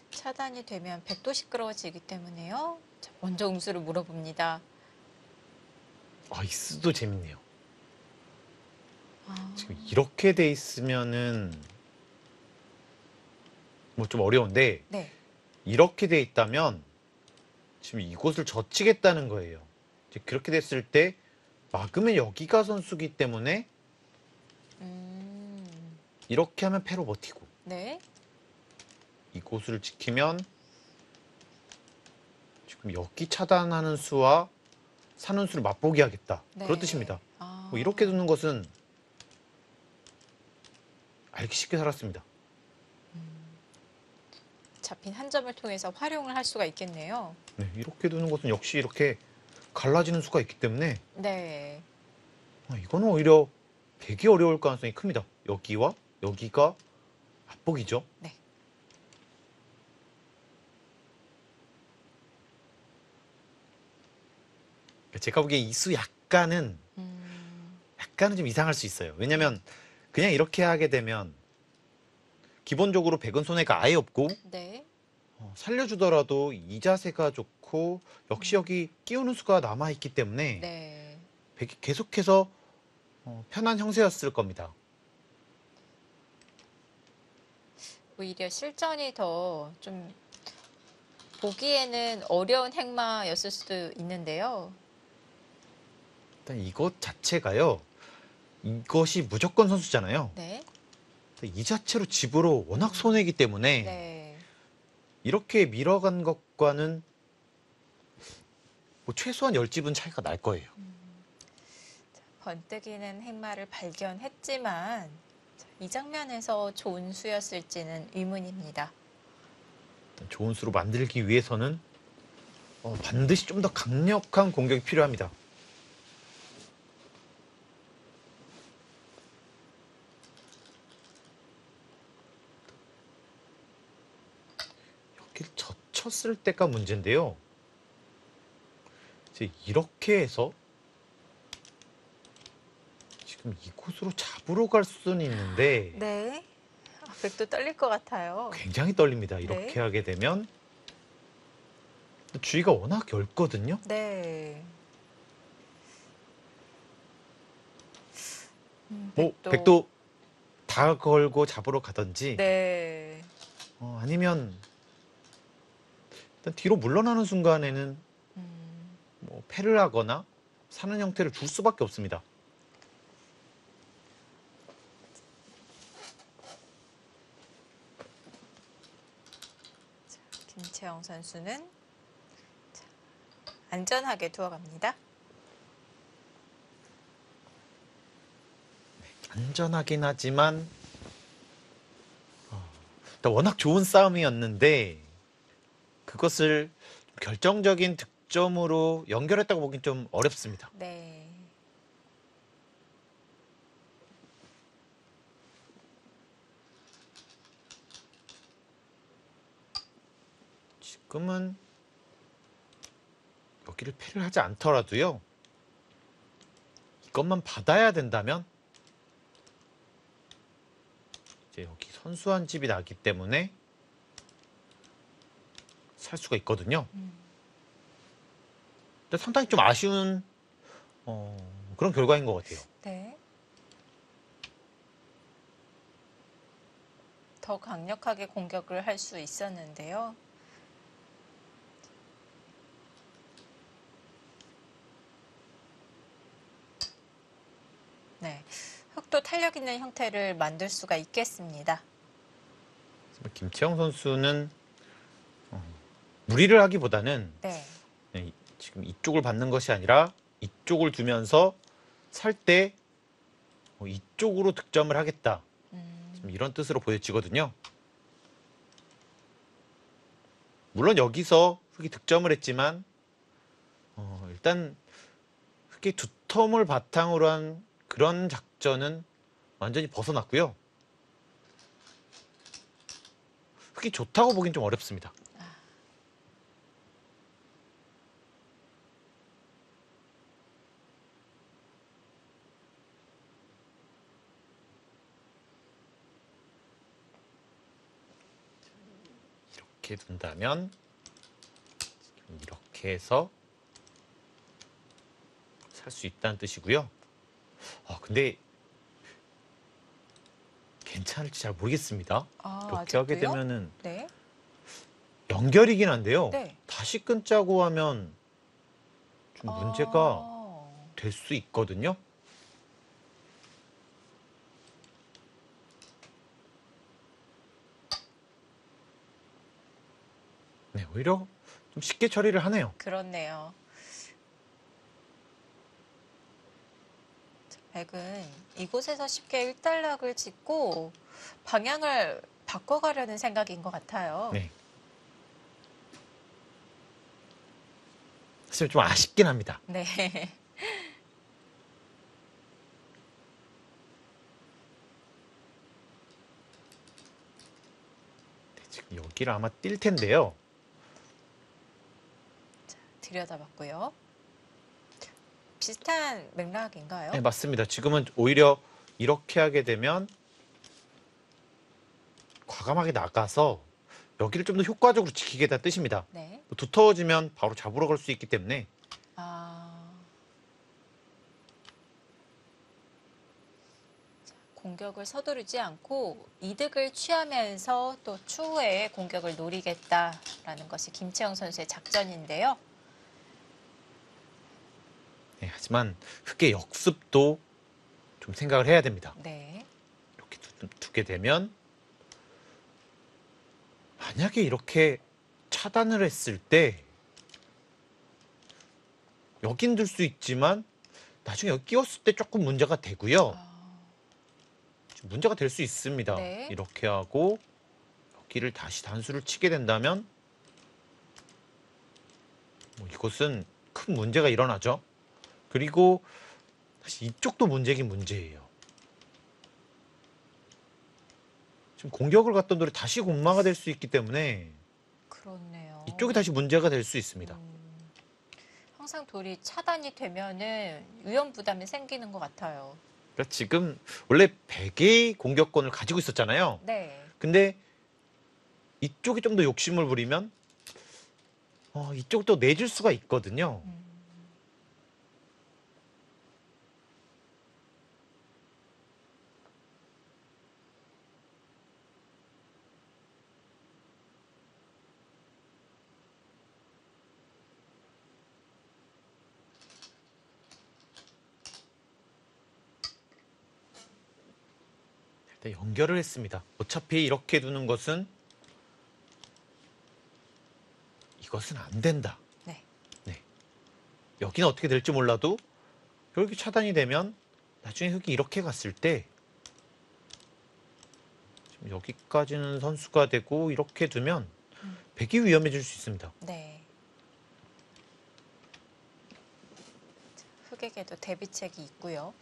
차단이 되면 백도 시끄러워지기 때문에요. 자, 먼저 음수를 물어봅니다. 아, 이스도 재밌네요. 아, 지금 이렇게 돼 있으면은 뭐 좀 어려운데 네. 이렇게 돼 있다면 지금 이곳을 젖히겠다는 거예요. 이제 그렇게 됐을 때 막으면 여기가 선수기 때문에 음, 이렇게 하면 패로 버티고 네. 이곳을 지키면 지금 여기 차단하는 수와 사는 수를 맛보게 하겠다. 네. 그런 뜻입니다. 아, 뭐 이렇게 두는 것은 알기 쉽게 살았습니다. 잡힌 한 점을 통해서 활용을 할 수가 있겠네요. 네, 이렇게 두는 것은 역시 이렇게 갈라지는 수가 있기 때문에 네. 아, 이거는 오히려 되게 어려울 가능성이 큽니다. 여기와 여기가 압복이죠. 네. 제가 보기에 이 수 약간은 음, 약간은 좀 이상할 수 있어요. 왜냐면 그냥 이렇게 하게 되면 기본적으로 백은 손해가 아예 없고 네. 어, 살려주더라도 이 자세가 좋고 역시 여기 끼우는 수가 남아 있기 때문에 네. 계속해서 어, 편한 형세였을 겁니다. 오히려 실전이 더 좀 보기에는 어려운 행마였을 수도 있는데요. 일단 이것 자체가요. 이것이 무조건 선수잖아요. 네. 이 자체로 집으로 워낙 손해이기 때문에 네. 이렇게 밀어간 것과는 뭐 최소한 10집은 차이가 날 거예요. 번뜩이는 행마를 발견했지만 자, 이 장면에서 좋은 수였을지는 의문입니다. 좋은 수로 만들기 위해서는 어, 반드시 좀 더 강력한 공격이 필요합니다. 여길 젖혔을 때가 문제인데요. 이제 이렇게 해서 지금 이곳으로 잡으러 갈 수는 있는데 네. 아, 백도 떨릴 것 같아요. 굉장히 떨립니다. 이렇게 네. 하게 되면 주위가 워낙 넓거든요. 네. 음, 뭐 백도 다 걸고 잡으러 가든지 네. 어, 아니면 일단 뒤로 물러나는 순간에는 음, 뭐 패를 하거나 사는 형태를 줄 수밖에 없습니다. 김채영 선수는 자, 안전하게 두어갑니다. 안전하긴 하지만 어, 워낙 좋은 싸움이었는데 그것을 결정적인 득점으로 연결했다고 보긴 좀 어렵습니다. 네. 지금은 여기를 패를 하지 않더라도요. 이것만 받아야 된다면 이제 여기 선수한 집이 나기 때문에 살 수가 있거든요. 음, 근데 상당히 좀 아쉬운 어, 그런 결과인 것 같아요. 네. 더 강력하게 공격을 할 수 있었는데요. 네. 흑도 탄력 있는 형태를 만들 수가 있겠습니다. 김채영 선수는 어, 무리를 하기보다는 네. 이- 지금 이쪽을 받는 것이 아니라 이쪽을 두면서 살때 어, 이쪽으로 득점을 하겠다. 음, 이런 뜻으로 보여지거든요. 물론 여기서 흑이 득점을 했지만 어, 일단 흑이 두 텀을 바탕으로 한 그런 작전은 완전히 벗어났고요. 흑이 좋다고 보긴 좀 어렵습니다. 이렇게 둔다면 이렇게 해서 살 수 있다는 뜻이고요. 아 근데 괜찮을지 잘 모르겠습니다. 아, 이렇게 하게 아직도요? 되면은 네. 연결이긴 한데요. 네. 다시 끊자고 하면 좀 문제가 아, 될수 있거든요. 오히려 좀 쉽게 처리를 하네요. 그렇네요. 자, 백은 이곳에서 쉽게 일단락을 짓고 방향을 바꿔가려는 생각인 것 같아요. 네. 사실 좀 아쉽긴 합니다. 네. 네, 지금 여기를 아마 뛸 텐데요. 들여다봤고요. 비슷한 맥락인가요? 네, 맞습니다. 지금은 오히려 이렇게 하게 되면 과감하게 나가서 여기를 좀 더 효과적으로 지키겠다는 뜻입니다. 네. 두터워지면 바로 잡으러 갈 수 있기 때문에 아. 자, 공격을 서두르지 않고 이득을 취하면서 또 추후에 공격을 노리겠다라는 것이 김채영 선수의 작전인데요. 네, 하지만 흑의 역습도 좀 생각을 해야 됩니다. 네. 이렇게 두, 두게 되면 만약에 이렇게 차단을 했을 때 여긴 들 수 있지만 나중에 여기 끼웠을 때 조금 문제가 되고요. 아, 좀 문제가 될 수 있습니다. 네. 이렇게 하고 여기를 다시 단수를 치게 된다면 뭐 이것은 큰 문제가 일어나죠. 그리고 사실 이쪽도 문제긴 문제예요. 지금 공격을 갔던 돌이 다시 공마가 될 수 있기 때문에 그렇네요. 이쪽이 다시 문제가 될 수 있습니다. 음, 항상 돌이 차단이 되면은 위험 부담이 생기는 것 같아요. 그러니까 지금 원래 100개의 공격권을 가지고 있었잖아요. 네. 근데 이쪽이 좀 더 욕심을 부리면 어, 이쪽도 내줄 수가 있거든요. 음, 일단 연결을 했습니다. 어차피 이렇게 두는 것은 이것은 안 된다. 네. 여기는 어떻게 될지 몰라도 여기 차단이 되면 나중에 흙이 이렇게 갔을 때 여기까지는 선수가 되고 이렇게 두면 음. 백이 위험해질 수 있습니다. 네. 흑에게도 대비책이 있고요.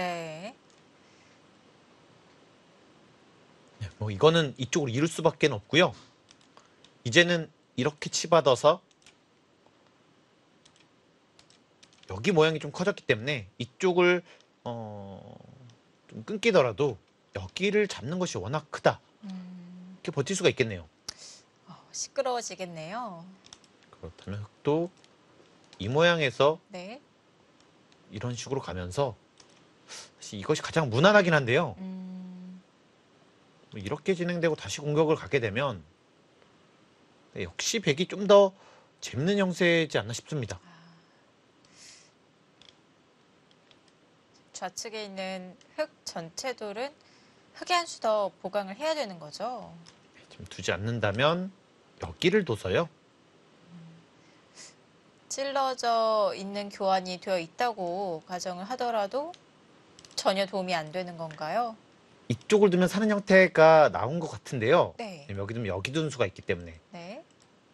네. 이거는 이쪽으로 이룰 수밖에 없고요. 이제는 이렇게 치받아서 여기 모양이 좀 커졌기 때문에 이쪽을 어, 좀 끊기더라도 여기를 잡는 것이 워낙 크다. 음, 이렇게 버틸 수가 있겠네요. 어, 시끄러워지겠네요. 그렇다면 흑도 이 모양에서 네. 이런 식으로 가면서 사실 이것이 가장 무난하긴 한데요. 음, 뭐 이렇게 진행되고 다시 공격을 가게 되면 네, 역시 백이 좀 더 재밌는 형세이지 않나 싶습니다. 좌측에 있는 흑 전체 돌은 흑의 한수 더 보강을 해야 되는 거죠. 지금 두지 않는다면 여기를 둬서요. 찔러져 있는 교환이 되어 있다고 가정을 하더라도 전혀 도움이 안 되는 건가요? 이쪽을 두면 사는 형태가 나온 것 같은데요. 네. 여기 두면 여기 두는 수가 있기 때문에 네.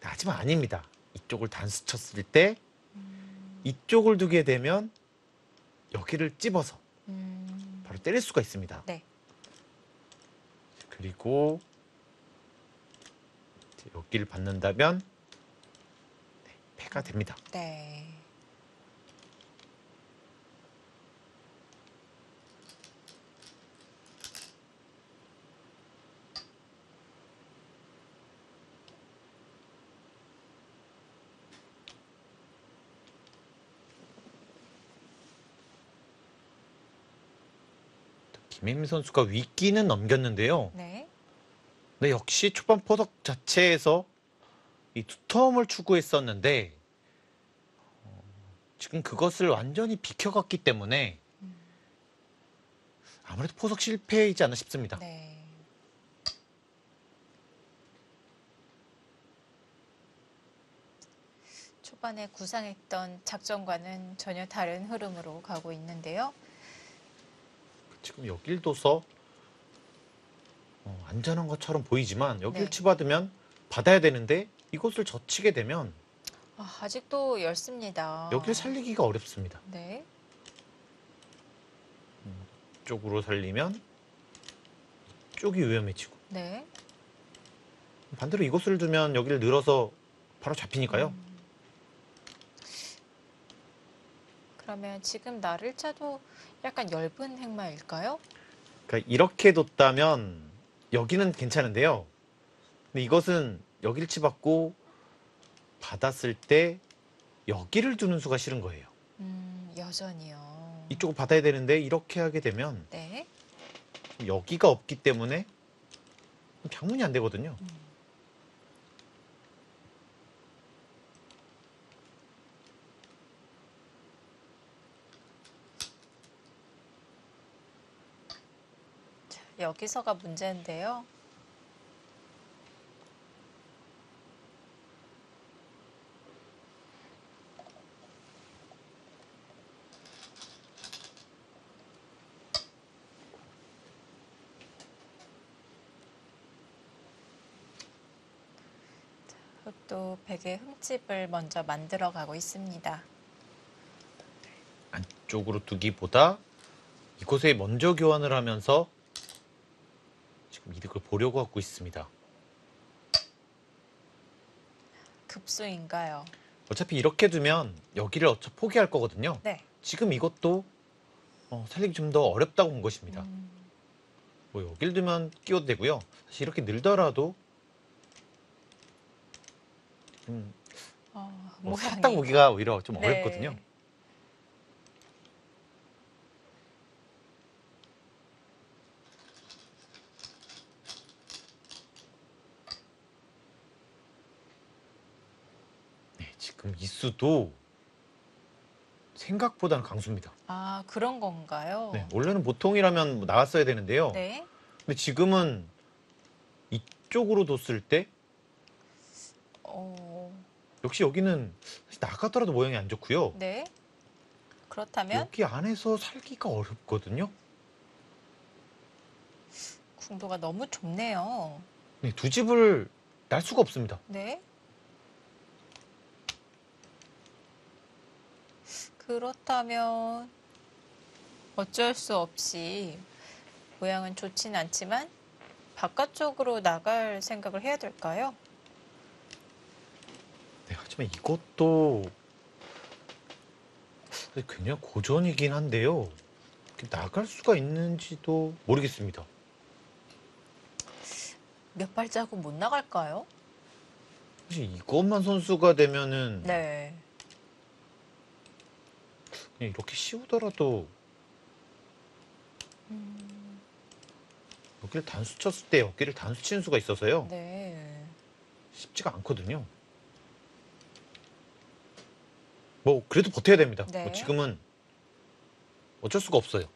하지만 아닙니다. 이쪽을 단수 쳤을 때 음, 이쪽을 두게 되면 여기를 찝어서 음, 바로 때릴 수가 있습니다. 네. 그리고 여기를 받는다면 네, 패가 됩니다. 네. 김혜민 선수가 위기는 넘겼는데요. 네. 네, 역시 초반 포석 자체에서 이 두터움을 추구했었는데 어, 지금 그것을 완전히 비켜갔기 때문에 아무래도 포석 실패이지 않나 싶습니다. 네. 초반에 구상했던 작전과는 전혀 다른 흐름으로 가고 있는데요. 지금 여길 둬서 어, 안전한 것처럼 보이지만 여길 네. 치받으면 받아야 되는데 이곳을 젖히게 되면 아, 아직도 얇습니다. 여기를 살리기가 어렵습니다. 네. 음, 쪽으로 살리면 쪽이 위험해지고 네. 반대로 이곳을 두면 여기를 늘어서 바로 잡히니까요. 음. 그러면 지금 나를 차도 약간 엷은 행마일까요? 그러니까 이렇게 뒀다면 여기는 괜찮은데요. 근데 이것은 여기를 치받고 받았을 때 여기를 두는 수가 싫은 거예요. 음, 여전히요. 이쪽을 받아야 되는데 이렇게 하게 되면 네. 여기가 없기 때문에 장문이 안 되거든요. 음. 여기서가 문제인데요. 또 베개 흠집을 먼저 만들어 가고 있습니다. 안쪽으로 두기보다 이곳에 먼저 교환을 하면서 이득을 보려고 하고 있습니다. 급수인가요? 어차피 이렇게 두면 여기를 어차 포기할 거거든요. 네. 지금 이것도 어, 살리기 좀 더 어렵다고 본 것입니다. 음, 뭐 여길 두면 끼워도 되고요. 사실 이렇게 늘더라도 음, 어, 뭐. 싹딱 보기가 오히려 좀 네. 어렵거든요. 네, 지금 이수도 생각보다는 강수입니다. 아, 그런 건가요? 네, 원래는 보통이라면 뭐 나왔어야 되는데요. 네. 근데 지금은 이쪽으로 뒀을 때 어, 역시 여기는 사실 나가더라도 모양이 안 좋고요. 네. 그렇다면 여기 안에서 살기가 어렵거든요. 궁도가 너무 좁네요. 네, 두 집을 날 수가 없습니다. 네. 그렇다면 어쩔 수 없이 모양은 좋진 않지만 바깥쪽으로 나갈 생각을 해야 될까요? 네, 하지만 이것도 굉장히 고전이긴 한데요. 나갈 수가 있는지도 모르겠습니다. 몇 발자국 못 나갈까요? 사실 이것만 선수가 되면은 네. 그냥 이렇게 씌우더라도 음, 여기를 단수 쳤을 때 여기를 단수 치는 수가 있어서요. 네. 쉽지가 않거든요. 뭐 그래도 버텨야 됩니다. 네. 뭐 지금은 어쩔 수가 없어요.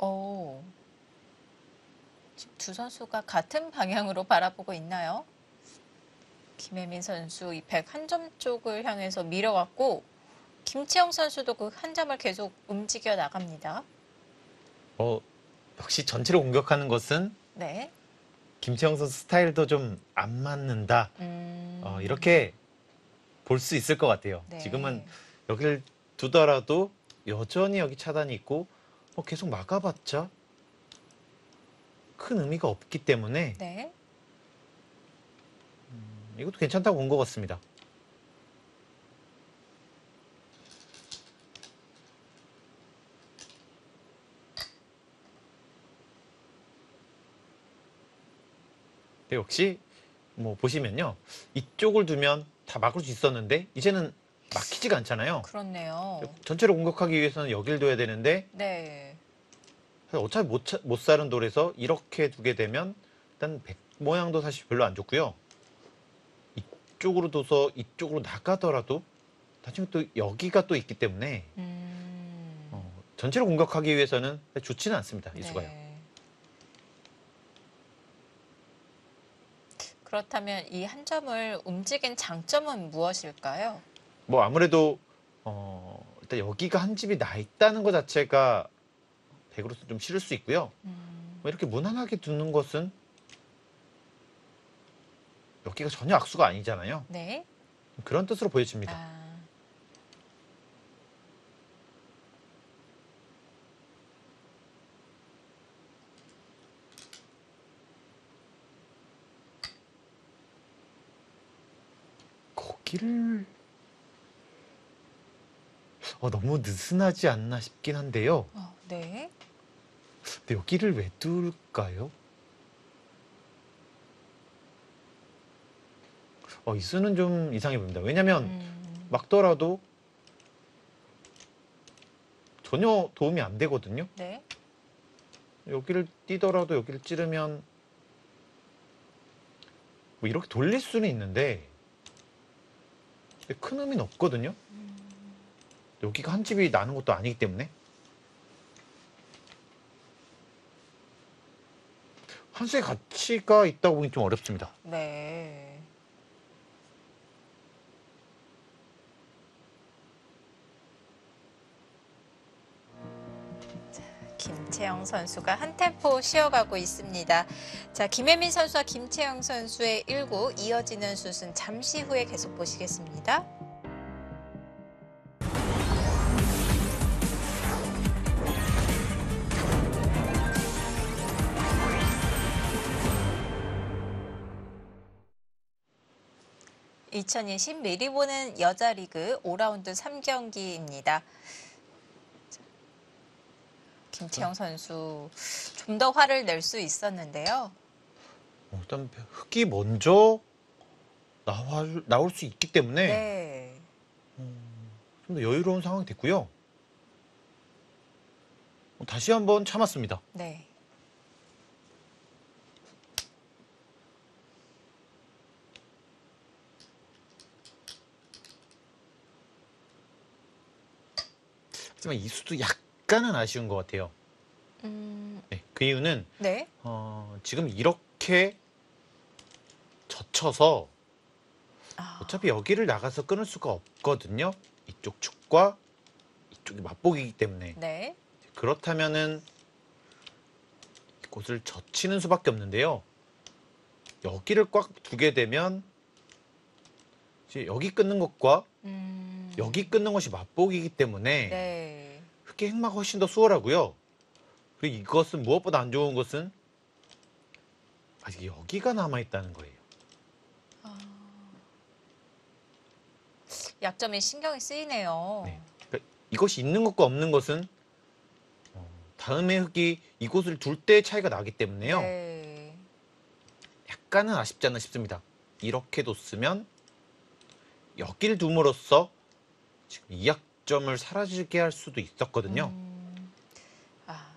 오. 지금 두 선수가 같은 방향으로 바라보고 있나요? 김혜민 선수 이 101점 쪽을 향해서 밀어갔고 김치영 선수도 그 한 점을 계속 움직여 나갑니다. 어, 역시 전체를 공격하는 것은 네. 김채영 선수 스타일도 좀 안 맞는다. 음. 어, 이렇게 볼 수 있을 것 같아요. 네. 지금은 여기를 두더라도 여전히 여기 차단이 있고 뭐 계속 막아봤자 큰 의미가 없기 때문에 네. 이것도 괜찮다고 본 것 같습니다. 네, 역시 뭐 보시면요 이쪽을 두면 다 막을 수 있었는데 이제는 막히지가 않잖아요. 그렇네요. 전체를 공격하기 위해서는 여길 둬야 되는데 네. 어차피 못, 차- 못 사는 돌에서 이렇게 두게 되면 일단 백 모양도 사실 별로 안 좋고요. 이쪽으로 둬서 이쪽으로 나가더라도 나중에 또 여기가 또 있기 때문에 음. 어, 전체를 공격하기 위해서는 좋지는 않습니다. 이수가요. 네. 그렇다면 이 한 점을 움직인 장점은 무엇일까요? 뭐 아무래도 어, 일단 여기가 한 집이 나 있다는 것 자체가 백으로서 좀 싫을 수 있고요. 음. 뭐 이렇게 무난하게 두는 것은 여기가 전혀 악수가 아니잖아요. 네. 그런 뜻으로 보여집니다. 아, 거기를 어, 너무 느슨하지 않나 싶긴 한데요. 어, 네. 근데 여기를 왜 뚫을까요? 어, 이 수는 좀 이상해 보입니다. 왜냐면 음, 막더라도 전혀 도움이 안 되거든요. 네. 여기를 뛰더라도 여기를 찌르면 뭐 이렇게 돌릴 수는 있는데 큰 의미는 없거든요. 여기가 한 집이 나는 것도 아니기 때문에 한 수의 가치가 있다고 보기 좀 어렵습니다. 네. 자, 김채영 선수가 한 템포 쉬어가고 있습니다. 자, 김혜민 선수와 김채영 선수의 1구 이어지는 슛은 잠시 후에 계속 보시겠습니다. (2020) 미리 보는 여자 리그 5라운드 3경기입니다. 김채영 선수 좀 더 화를 낼 수 있었는데요. 어, 일단 흑이 먼저 나와, 나올 수 있기 때문에 네. 좀더 여유로운 상황이 됐고요. 어, 다시 한번 참았습니다. 네. 하지만 이 수도 약간은 아쉬운 것 같아요. 음, 네, 그 이유는 네. 어, 지금 이렇게 젖혀서 아, 어차피 여기를 나가서 끊을 수가 없거든요. 이쪽 축과 이쪽이 맞보기이기 때문에 네. 그렇다면은 이곳을 젖히는 수밖에 없는데요. 여기를 꽉 두게 되면 이제 여기 끊는 것과 음, 여기 끊는 것이 맞보기이기 때문에 네. 흑의 행마가 훨씬 더 수월하고요. 그리고 이것은 무엇보다 안 좋은 것은 아직 여기가 남아 있다는 거예요. 약점이 신경이 쓰이네요. 네. 그러니까 이것이 있는 것과 없는 것은 어, 다음에 흑이 이곳을 둘때 차이가 나기 때문에요. 네. 약간은 아쉽지 않나 싶습니다. 이렇게 뒀으면 여길 둠으로써 지금 이약 점을 사라지게 할 수도 있었거든요. 음, 아,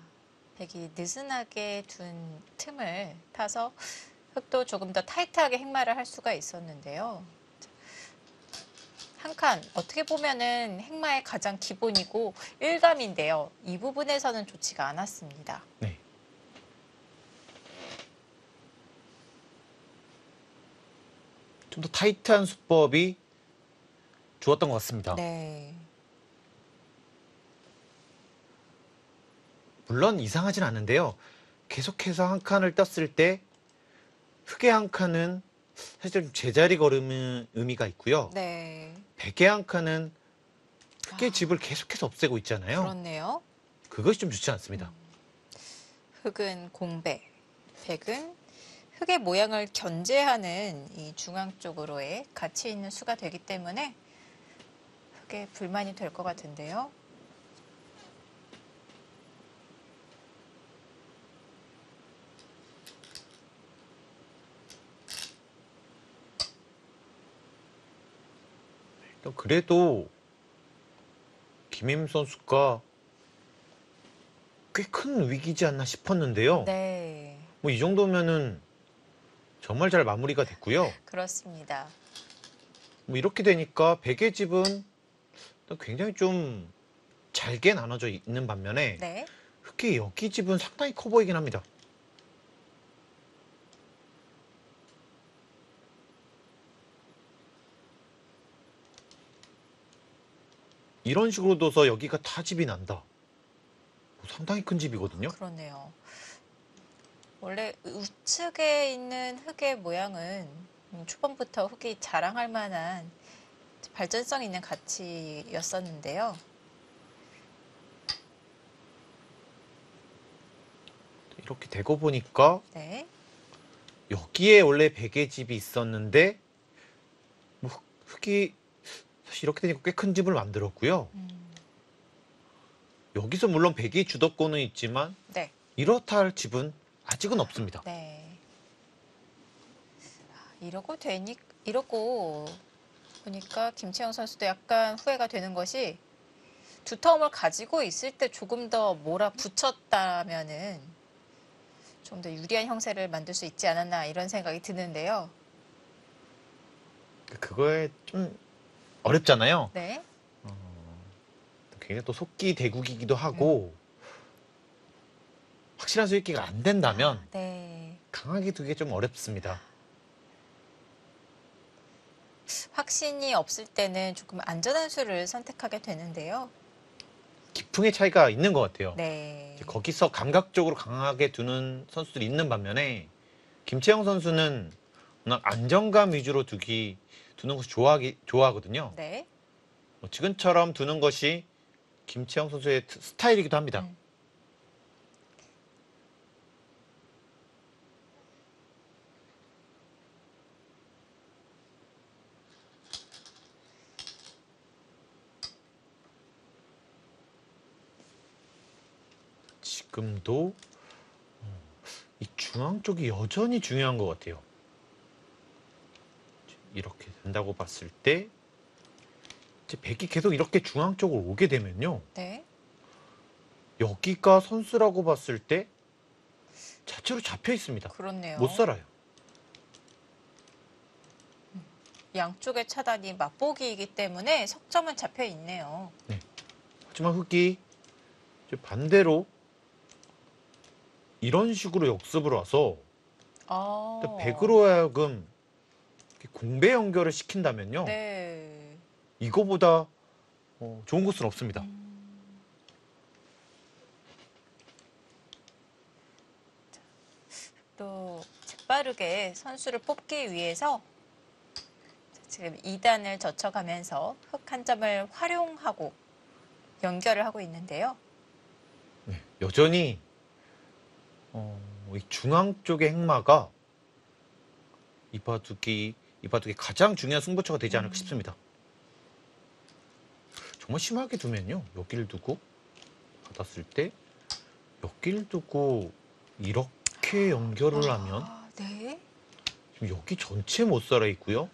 백이 느슨하게 둔 틈을 타서 흑도 조금 더 타이트하게 행마를 할 수가 있었는데요. 한 칸 어떻게 보면은 행마의 가장 기본이고 일감인데요. 이 부분에서는 좋지가 않았습니다. 네. 좀 더 타이트한 수법이 좋았던 것 같습니다. 네. 물론 이상하진 않은데요. 계속해서 한 칸을 떴을 때 흑의 한 칸은 사실 좀 제자리 걸음의 의미가 있고요. 네. 백의 한 칸은 흑의 아. 집을 계속해서 없애고 있잖아요. 그렇네요. 그것이 좀 좋지 않습니다. 흑은 공백, 백은 흑의 모양을 견제하는 이 중앙 쪽으로의 가치 있는 수가 되기 때문에 흑의 불만이 될 것 같은데요. 그래도 김임 선수가 꽤 큰 위기지 않나 싶었는데요. 네, 뭐 이 정도면은 정말 잘 마무리가 됐고요. 그렇습니다. 뭐 이렇게 되니까 백의 집은 또 굉장히 좀 잘게 나눠져 있는 반면에 네, 흑의 여기 집은 상당히 커 보이긴 합니다. 이런 식으로 둬서 여기가 타 집이 난다. 뭐 상당히 큰 집이거든요. 그렇네요. 원래 우측에 있는 흑의 모양은 음, 초반부터 훅이 자랑할 만한 발전성 있는 가치였었는데요. 이렇게 되고 보니까 네. 여기에 원래 베개 집이 있었는데 뭐 흙- 흙이 이렇게 되니까 꽤 큰 집을 만들었고요. 음, 여기서 물론 베개 주도권은 있지만 네. 이렇다 할 집은 아직은 없습니다. 네. 아, 이러고 되니 이러고 보니까 김채영 선수도 약간 후회가 되는 것이 두터움을 가지고 있을 때 조금 더 몰아붙였다면은 좀 더 유리한 형세를 만들 수 있지 않았나 이런 생각이 드는데요. 그거에 좀 어렵잖아요. 네. 어, 굉장히 또 속기 대국이기도 하고 확실한 수익기가 안 된다면 네. 강하게 두기 좀 어렵습니다. 확신이 없을 때는 조금 안전한 수를 선택하게 되는데요. 기풍의 차이가 있는 것 같아요. 네. 거기서 감각적으로 강하게 두는 선수들이 있는 반면에 김채영 선수는 워낙 안정감 위주로 두기 두는 것을 좋아하기 좋아하거든요. 네. 뭐 지금처럼 두는 것이 김채영 선수의 트- 스타일이기도 합니다. 음. 지금도 어, 이 중앙 쪽이 여전히 중요한 것 같아요. 이렇게 된다고 봤을 때 이제 백이 계속 이렇게 중앙 쪽으로 오게 되면요. 네. 여기가 선수라고 봤을 때 자체로 잡혀 있습니다. 그렇네요. 못 살아요. 양쪽의 차단이 맛보기이기 때문에 석점은 잡혀 있네요. 하지만 흑이 반대로 이런 식으로 역습을 와서 아. 또 백으로 하여금 이렇게 공배 연결을 시킨다면요. 네. 이거보다 어, 좋은 곳은 없습니다. 음. 자, 또 재빠르게 선수를 뽑기 위해서 자, 지금 2단을 젖혀가면서 흑한 점을 활용하고 연결을 하고 있는데요. 네, 여전히 어, 이 중앙 쪽의 행마가 이 바둑이 이 바둑이 가장 중요한 승부처가 되지 않을까 음. 싶습니다. 정말 심하게 두면요, 여기를 두고 받았을 때 여기를 두고 이렇게 연결을 하면 아, 네. 지금 여기 전체 못 살아 있고요.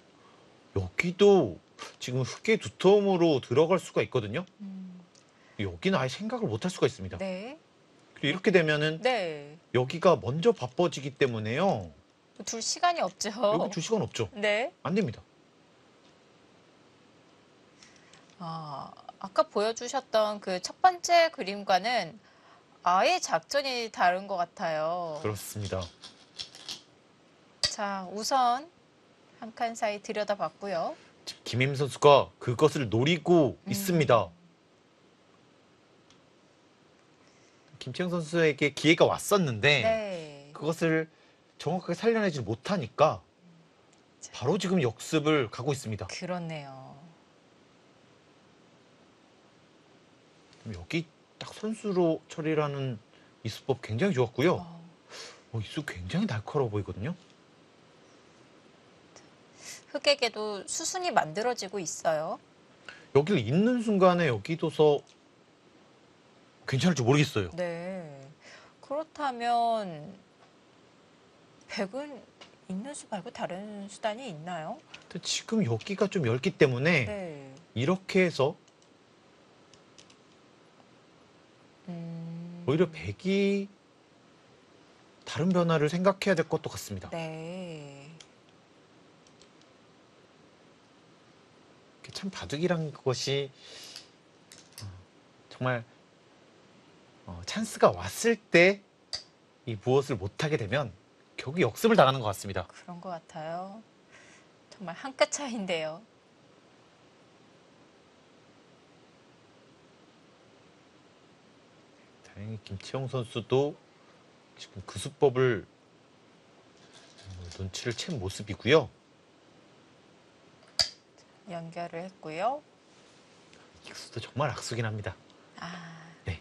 여기도 지금 흙의 두텀으로 들어갈 수가 있거든요. 음, 여기는 아예 생각을 못 할 수가 있습니다. 네. 그리고 이렇게 되면은 네. 여기가 먼저 바빠지기 때문에요. 둘 시간이 없죠. 여기 줄 시간 없죠. 네. 안 됩니다. 아, 아까 보여주셨던 그 첫 번째 그림과는 아예 작전이 다른 것 같아요. 그렇습니다. 자, 우선 한 칸 사이 들여다봤고요. 지금 김임 선수가 그것을 노리고 음. 있습니다. 김채영 선수에게 기회가 왔었는데 네. 그것을 정확하게 살려내지 못하니까 자. 바로 지금 역습을 가고 있습니다. 그렇네요. 여기 딱 선수로 처리라는 이 수법 굉장히 좋았고요. 어, 어, 이수 굉장히 날카로워 보이거든요. 흑에게도 수순이 만들어지고 있어요. 여기를 잇는 순간에 여기 둬서 괜찮을지 모르겠어요. 네. 그렇다면 백은 있는 수 말고 다른 수단이 있나요? 근데 지금 여기가 좀 얇기 때문에 네. 이렇게 해서 음, 오히려 백이 다른 변화를 생각해야 될 것도 같습니다. 네. 참 바둑이란 것이 어, 정말 어, 찬스가 왔을 때 이 무엇을 못하게 되면 결국 역습을 당하는 것 같습니다. 그런 것 같아요. 정말 한 끗 차이인데요. 다행히 김치영 선수도 지금 그 수법을 어, 눈치를 챈 모습이고요. 연결을 했고요. 익수도 정말 악수긴 합니다. 아,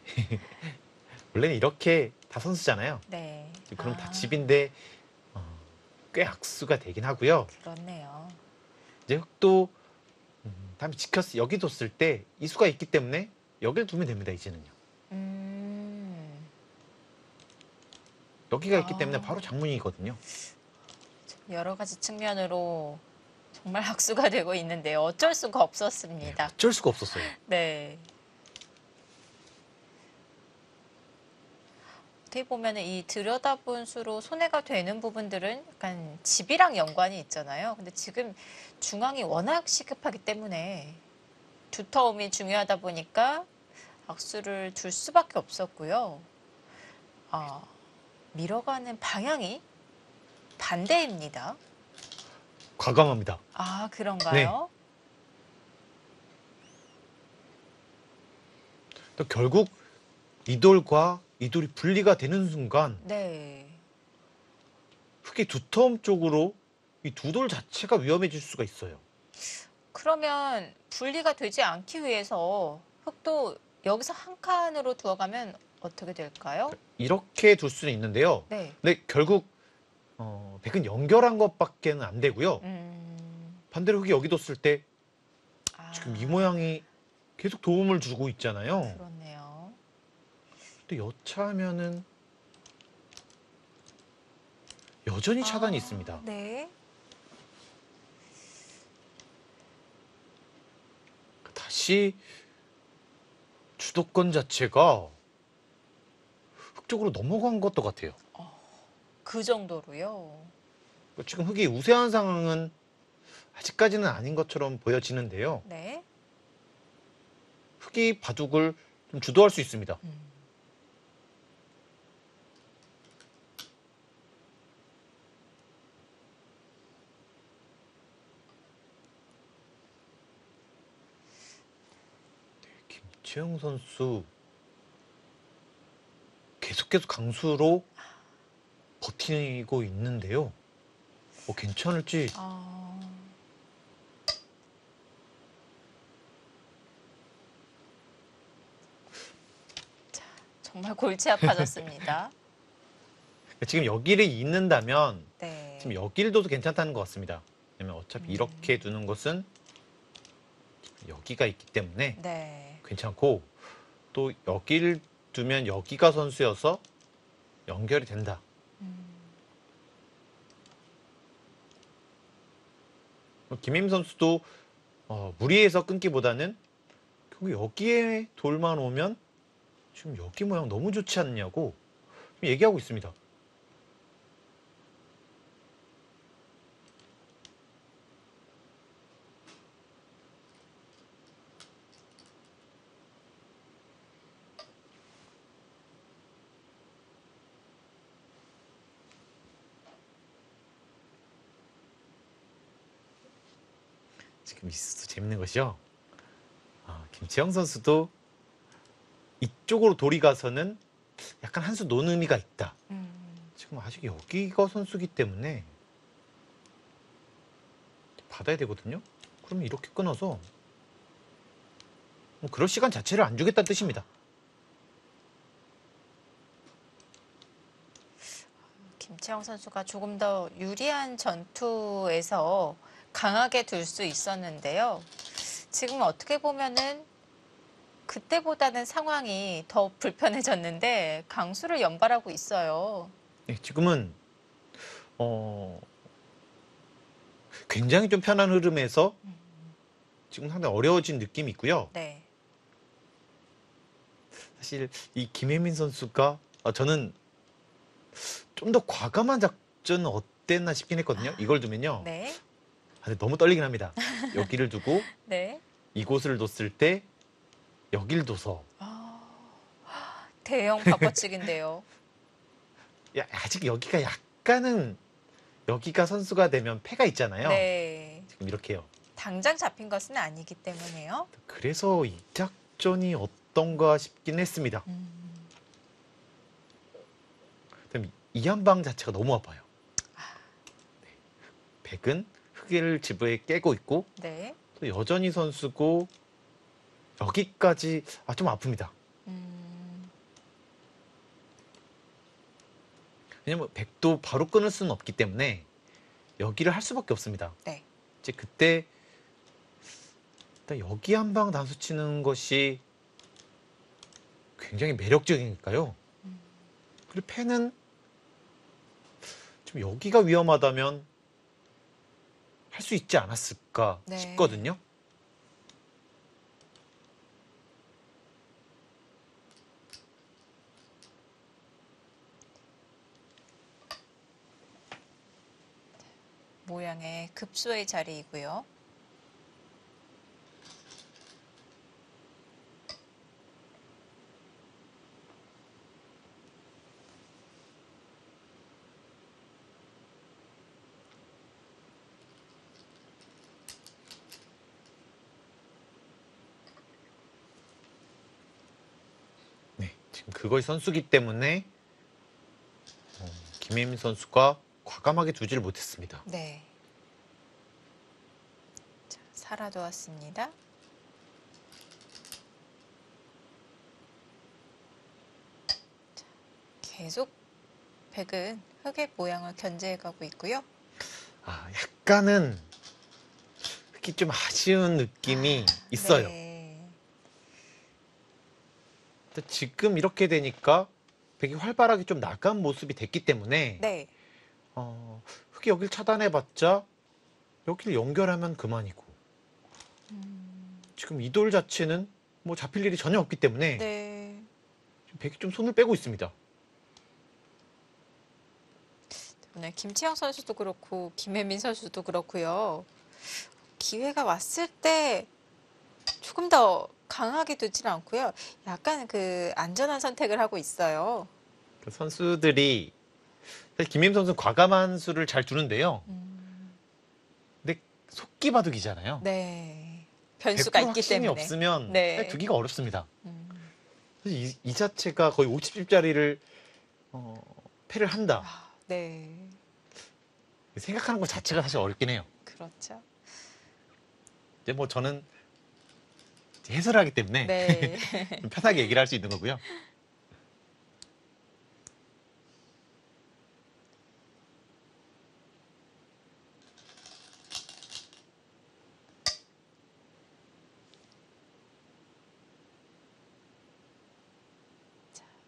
원래는 이렇게 다 선수잖아요. 네. 그럼 아, 다 집인데 어, 꽤 악수가 되긴 하고요. 그렇네요. 이제 흑도 음, 다음에 지켰 여기 뒀을 때 이수가 있기 때문에 여기를 두면 됩니다. 이제는요. 음, 여기가 있기 아. 때문에 바로 장문이거든요. 여러 가지 측면으로 정말 학수가 되고 있는데요. 어쩔 수가 없었습니다. 어쩔 수가 없었어요. 네. 어떻게 보면 이 들여다본 수로 손해가 되는 부분들은 약간 집이랑 연관이 있잖아요. 근데 지금 중앙이 워낙 시급하기 때문에 두터움이 중요하다 보니까 악수를 둘 수밖에 없었고요. 아, 밀어가는 방향이 반대입니다. 과감합니다. 아, 그런가요? 또 결국 이돌과 이돌이 분리가 되는 순간 네. 흑이 두터움 쪽으로 이 두 돌 자체가 위험해질 수가 있어요. 그러면 분리가 되지 않기 위해서 흙도 여기서 한 칸으로 두어가면 어떻게 될까요? 이렇게 둘 수는 있는데요. 네. 근데 결국 어, 백은 연결한 것밖에는 안 되고요. 음. 반대로 흑이 여기 뒀을 때 아, 지금 이 모양이 계속 도움을 주고 있잖아요. 그렇네요. 또 여차하면은 여전히 차단이 아, 있습니다. 네. 다시 주도권 자체가 흑 쪽으로 넘어간 것도 같아요. 그 정도로요. 지금 흑이 우세한 상황은 아직까지는 아닌 것처럼 보여지는데요. 네. 흑이 바둑을 좀 주도할 수 있습니다. 음. 김채영 선수 계속 계속 강수로 버티고 있는데요. 뭐 괜찮을지 아, 자, 정말 골치 아파졌습니다. 지금 여기를 잇는다면 네. 지금 여기를 둬도 괜찮다는 것 같습니다. 왜냐면 어차피 음. 이렇게 두는 것은 여기가 있기 때문에 네. 괜찮고 또 여기를 두면 여기가 선수여서 연결이 된다. 음. 김임 선수도 어, 무리해서 끊기보다는 결국 여기에 돌만 오면 지금 여기 모양 너무 좋지 않냐고 얘기하고 있습니다. 지금 있어도 재밌는 것이요. 아, 김치영 선수도 이쪽으로 돌이 가서는 약간 한 수 노는 의미가 있다. 음. 지금 아직 여기가 선수기 때문에 받아야 되거든요. 그러면 이렇게 끊어서 뭐 그럴 시간 자체를 안 주겠다는 뜻입니다. 김채영 선수가 조금 더 유리한 전투에서 강하게 둘 수 있었는데요. 지금 어떻게 보면은 그때보다는 상황이 더 불편해졌는데 강수를 연발하고 있어요. 네, 지금은 어 굉장히 좀 편한 흐름에서 지금 상당히 어려워진 느낌이 있고요. 네. 사실 이 김혜민 선수가 어, 저는 좀 더 과감한 작전은 어땠나 싶긴 했거든요. 이걸 두면요. 네. 아, 근데 너무 떨리긴 합니다. 여기를 두고 네. 이곳을 뒀을 때 여기를 둬서 아, 대형 바꿔치기인데요. 야, 아직 여기가 약간은 여기가 선수가 되면 패가 있잖아요. 네. 지금 이렇게요. 당장 잡힌 것은 아니기 때문에요. 그래서 이 작전이 어떤가 싶긴 했습니다. 음, 이 한방 자체가 너무 아파요. 네. 백은 흑을 집에 깨고 있고 네. 또 여전히 선수고 여기까지 아, 좀 아픕니다. 음, 왜냐면 백도 바로 끊을 수는 없기 때문에 여기를 할 수밖에 없습니다. 네. 이제 그때 일단 여기 한 방 단수 치는 것이 굉장히 매력적이니까요. 음. 그리고 펜은 좀 여기가 위험하다면 할 수 있지 않았을까 네. 싶거든요. 모양의 급소의 자리이고요. 그거의 선수기 때문에 어, 김혜민 선수가 과감하게 두지를 못했습니다. 네. 자, 살아도왔습니다. 자, 계속 백은 흑의 모양을 견제해가고 있고요. 아, 약간은 특히 좀 아쉬운 느낌이 있어요. 네. 지금 이렇게 되니까 백이 활발하게 좀 나간 모습이 됐기 때문에 네. 어, 흑이 여길 차단해봤자 여기를 연결하면 그만이고 음, 지금 이 돌 자체는 뭐 잡힐 일이 전혀 없기 때문에 네. 백이 좀 손을 빼고 있습니다. 오늘 김치영 선수도 그렇고 김혜민 선수도 그렇고요. 기회가 왔을 때 조금 더 강하게 두지는 않고요. 약간 그 안전한 선택을 하고 있어요. 그 선수들이 사실 김혜민 선수 는 과감한 수를 잘 두는데요. 음, 근데 속기 바둑이잖아요. 네. 변수가 100% 있기 확신이 때문에. 없으면 네. 두기가 어렵습니다. 음, 사실 이, 이 자체가 거의 50집짜리를 어, 패를 한다. 아, 네. 생각하는 것 자체가 사실 어렵긴 해요. 그렇죠. 이제 뭐 저는 해설을 하기 때문에 네. 좀 편하게 얘기를 할 수 있는 거고요.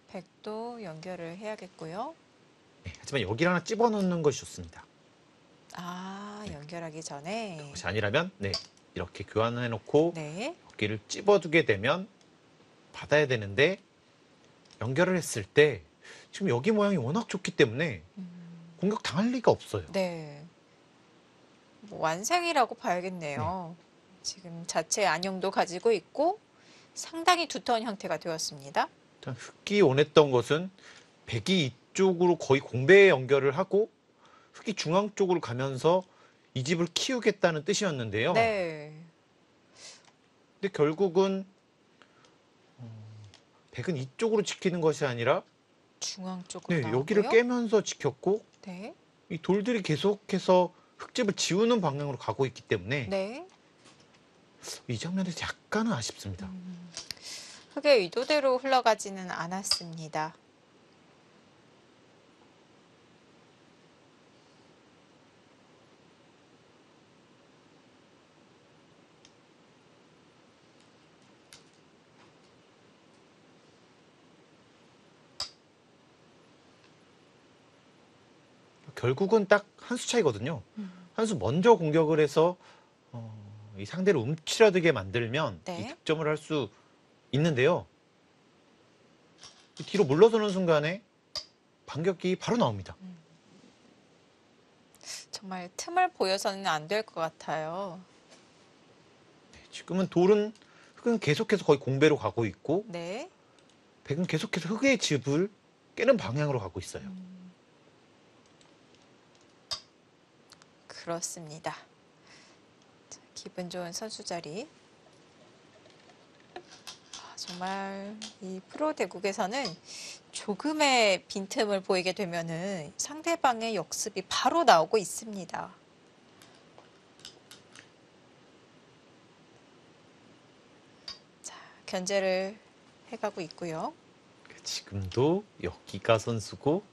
백도 연결을 해야겠고요. 네, 하지만 여기를 하나 집어넣는 것이 좋습니다. 아, 연결하기 전에. 그것이 아니라면 네 이렇게 교환을 해놓고 네. 여기를 집어두게 되면 받아야 되는데 연결을 했을 때 지금 여기 모양이 워낙 좋기 때문에 음, 공격 당할 리가 없어요. 네. 뭐 완성이라고 봐야겠네요. 지금 자체 안형도 가지고 있고 상당히 두터운 형태가 되었습니다. 일단 흑이 원했던 것은 백이 이쪽으로 거의 공배에 연결을 하고 흑이 중앙 쪽으로 가면서 이 집을 키우겠다는 뜻이었는데요. 네. 근데 결국은 어, 백은 이쪽으로 지키는 것이 아니라 중앙 쪽으로 네. 여기를 깨면서 지켰고 네. 이 돌들이 계속해서 흙집을 지우는 방향으로 가고 있기 때문에 네. 이 장면에서 약간은 아쉽습니다. 음, 흑의 의도대로 흘러가지는 않았습니다. 결국은 딱 한 수 차이거든요. 음, 한수 먼저 공격을 해서 어, 이 상대를 움츠러들게 만들면 네. 이 득점을 할 수 있는데요. 이 뒤로 물러서는 순간에 반격기 바로 나옵니다. 정말 틈을 보여서는 안 될 것 같아요. 지금은 돌은 흙은 계속해서 거의 공배로 가고 있고 네. 백은 계속해서 흙의 집을 깨는 방향으로 가고 있어요. 음. 그렇습니다. 자, 기분 좋은 선수 자리. 아, 정말 이 프로 대국에서는 조금의 빈틈을 보이게 되면은 상대방의 역습이 바로 나오고 있습니다. 견제를 해가고 있고요. 지금도 여기가 선수고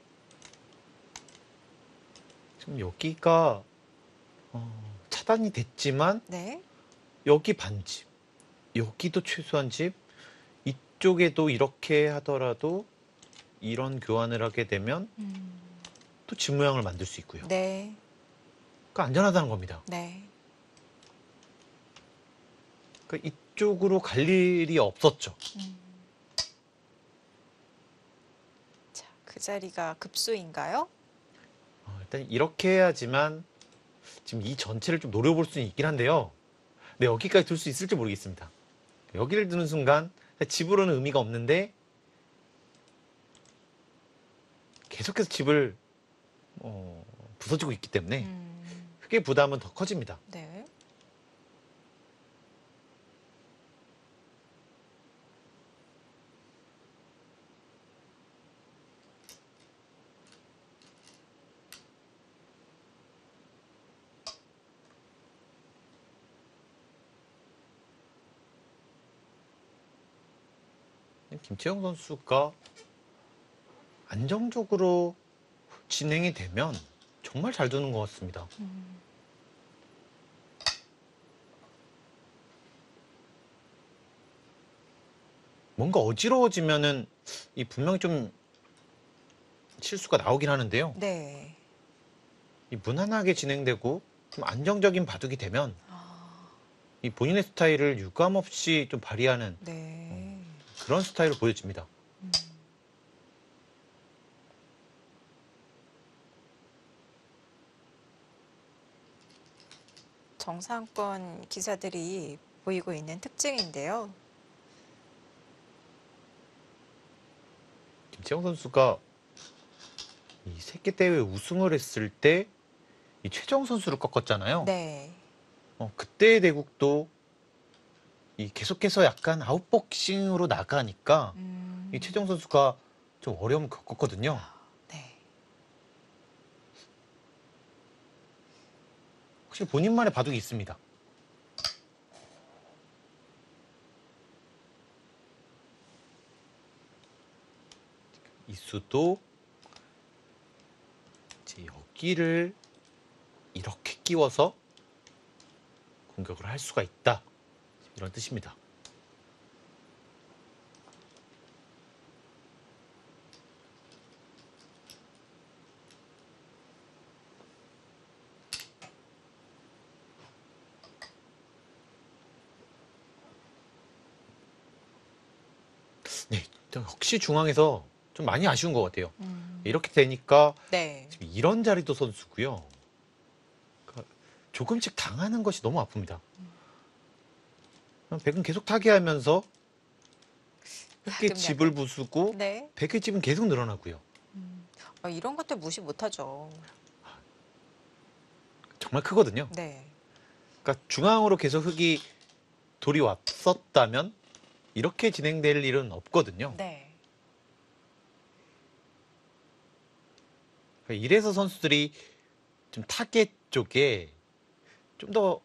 지금 여기가 어, 차단이 됐지만 네. 여기 반집, 여기도 최소한 집, 이쪽에도 이렇게 하더라도 이런 교환을 하게 되면 음, 또 집 모양을 만들 수 있고요. 네. 그러니까 안전하다는 겁니다. 네. 그러니까 이쪽으로 갈 일이 없었죠. 음. 자, 그 자리가 급소인가요? 어, 일단 이렇게 해야지만 지금 이 전체를 좀 노려볼 수는 있긴 한데요. 근데 여기까지 둘수 있을지 모르겠습니다. 여기를 두는 순간 집으로는 의미가 없는데 계속해서 집을 어, 부서지고 있기 때문에 음, 흑의 부담은 더 커집니다. 네. 김채영 선수가 안정적으로 진행이 되면 정말 잘 두는 것 같습니다. 음, 뭔가 어지러워지면은 이 분명히 좀 실수가 나오긴 하는데요. 네. 이 무난하게 진행되고 좀 안정적인 바둑이 되면 아, 이 본인의 스타일을 유감 없이 좀 발휘하는 네. 그런 스타일을 보여줍니다. 음. 정상권 기사들이 보이고 있는 특징인데요. 김채영 선수가 이 세계 대회 우승을 했을 때 이 최정 선수를 꺾었잖아요. 네. 어, 그때의 대국도 이 계속해서 약간 아웃복싱으로 나가니까 음, 이 최정 선수가 좀 어려움을 겪었거든요. 네. 확실히 본인만의 바둑이 있습니다. 이수도 이제 여기를 이렇게 끼워서 공격을 할 수가 있다. 이런 뜻입니다. 네, 역시 중앙에서 좀 많이 아쉬운 것 같아요. 음, 이렇게 되니까 네. 지금 이런 자리도 선수고요. 그러니까 조금씩 당하는 것이 너무 아픕니다. 백은 계속 타개하면서 흑의 야금야금. 집을 부수고 네. 백의 집은 계속 늘어나고요. 음, 어, 이런 것들 무시 못하죠. 정말 크거든요. 네. 그러니까 중앙으로 계속 흑이 돌이 왔었다면 이렇게 진행될 일은 없거든요. 네. 그러니까 이래서 선수들이 좀 타개 쪽에 좀 더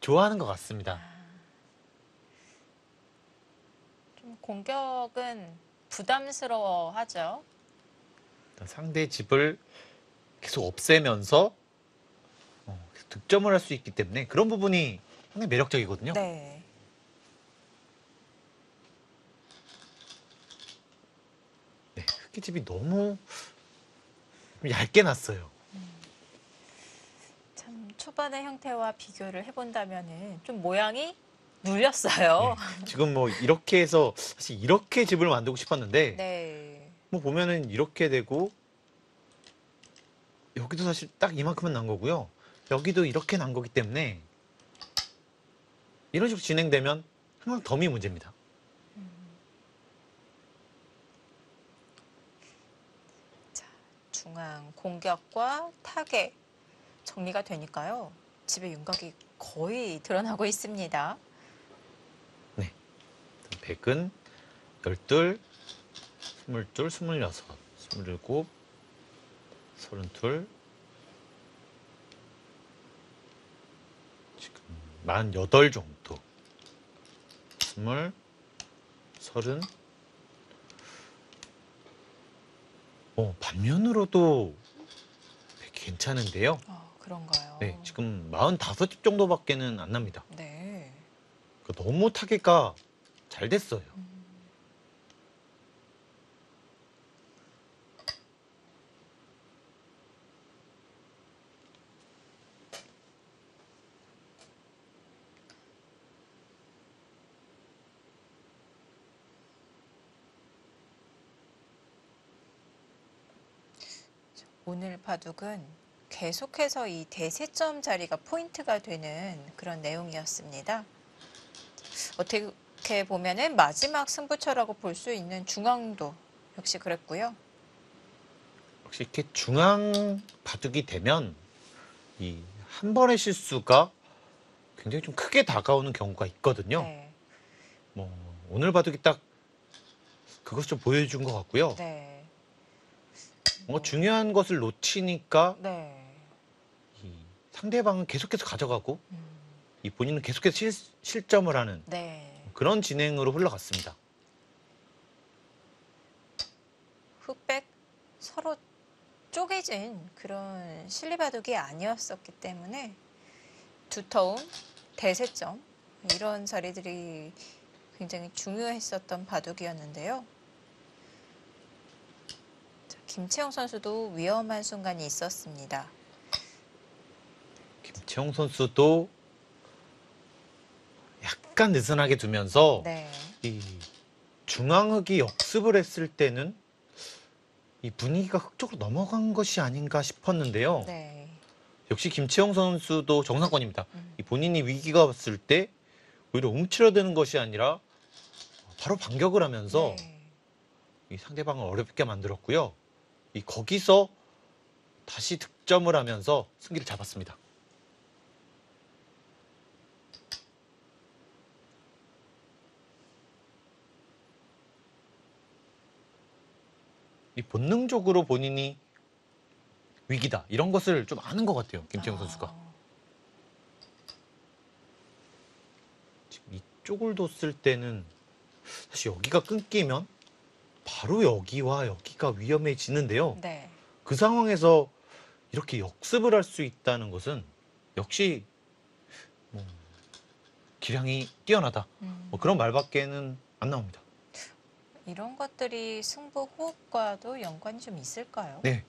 좋아하는 것 같습니다. 좀 공격은 부담스러워하죠. 일단 상대 집을 계속 없애면서 어, 계속 득점을 할 수 있기 때문에 그런 부분이 상당히 매력적이거든요. 네. 네, 흑기 집이 너무 얇게 났어요. 참 초반의 형태와 비교를 해본다면은 좀 모양이 눌렸어요. 네, 지금 뭐 이렇게 해서 사실 이렇게 집을 만들고 싶었는데 네. 뭐 보면은 이렇게 되고 여기도 사실 딱 이만큼은 난 거고요. 여기도 이렇게 난 거기 때문에 이런 식으로 진행되면 항상 덤이 문제입니다. 중앙 공격과 타개 정리가 되니까요. 집의 윤곽이 거의 드러나고 있습니다. 백은 열둘, 스물둘, 스물여섯, 스물일곱, 서른둘, 지금 만여덟 정도. 스물, 서른. 어, 반면으로도 괜찮은데요. 어, 그런가요? 네, 지금 45집 정도밖에는 안 납니다. 네. 그 너무 타기가 잘 됐어요. 음. 오늘 바둑은 계속해서 이 대세점 자리가 포인트가 되는 그런 내용이었습니다. 어떻게 보면은 마지막 승부처라고 볼 수 있는 중앙도 역시 그랬고요. 역시 이렇게 중앙 바둑이 되면 이 한 번의 실수가 굉장히 좀 크게 다가오는 경우가 있거든요. 네. 뭐 오늘 바둑이 딱 그것 좀 보여준 것 같고요. 네. 뭔가 중요한 것을 놓치니까 네. 이 상대방은 계속해서 가져가고 음, 이 본인은 계속해서 실, 실점을 하는 네. 그런 진행으로 흘러갔습니다. 흑백 서로 쪼개진 그런 실리바둑이 아니었었기 때문에 두터운 대세점 이런 자리들이 굉장히 중요했었던 바둑이었는데요. 자, 김채영 선수도 위험한 순간이 있었습니다. 김채영 선수도 약간 느슨하게 두면서 네. 이 중앙흑이 역습을 했을 때는 이 분위기가 흑 쪽으로 넘어간 것이 아닌가 싶었는데요. 네. 역시 김채영 선수도 정상권입니다. 음, 이 본인이 위기가 왔을 때 오히려 움츠러드는 것이 아니라 바로 반격을 하면서 네. 이 상대방을 어렵게 만들었고요. 이 거기서 다시 득점을 하면서 승기를 잡았습니다. 이 본능적으로 본인이 위기다 이런 것을 좀 아는 것 같아요 선수가 아, 지금 이쪽을 뒀을 때는 사실 여기가 끊기면 바로 여기와 여기가 위험해지는데요. 네. 그 상황에서 이렇게 역습을 할 수 있다는 것은 역시 뭐 기량이 뛰어나다 음. 뭐 그런 말밖에는 안 나옵니다. 이런 것들이 승부 호흡과도 연관이 좀 있을까요? 네.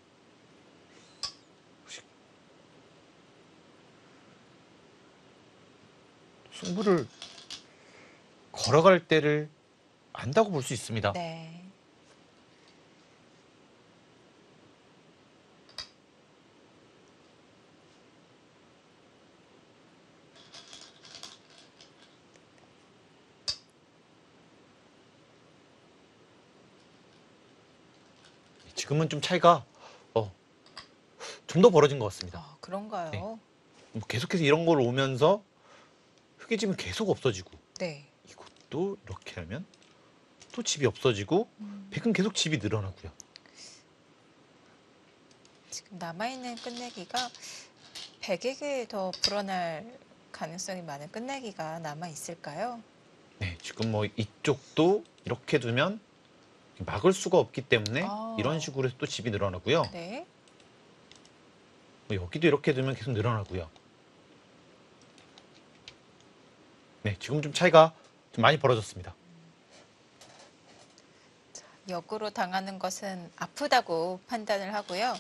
승부를 걸어갈 때를 안다고 볼 수 있습니다. 네. 지금은 좀 차이가 어, 좀 더 벌어진 것 같습니다. 아, 그런가요? 네. 뭐 계속해서 이런 걸 오면서 흑의집은 계속 없어지고 네. 이것도 이렇게 하면 또 집이 없어지고 음, 백은 계속 집이 늘어나고요. 지금 남아있는 끝내기가 100에게 더 불어날 가능성이 많은 끝내기가 남아 있을까요? 네, 지금 뭐 이쪽도 이렇게 두면 막을 수가 없기 때문에 아. 이런 식으로 해서 또 집이 늘어나고요. 네. 뭐 여기도 이렇게 두면 계속 늘어나고요. 네, 지금 좀 차이가 좀 많이 벌어졌습니다. 역으로 당하는 것은 아프다고 판단을 하고요.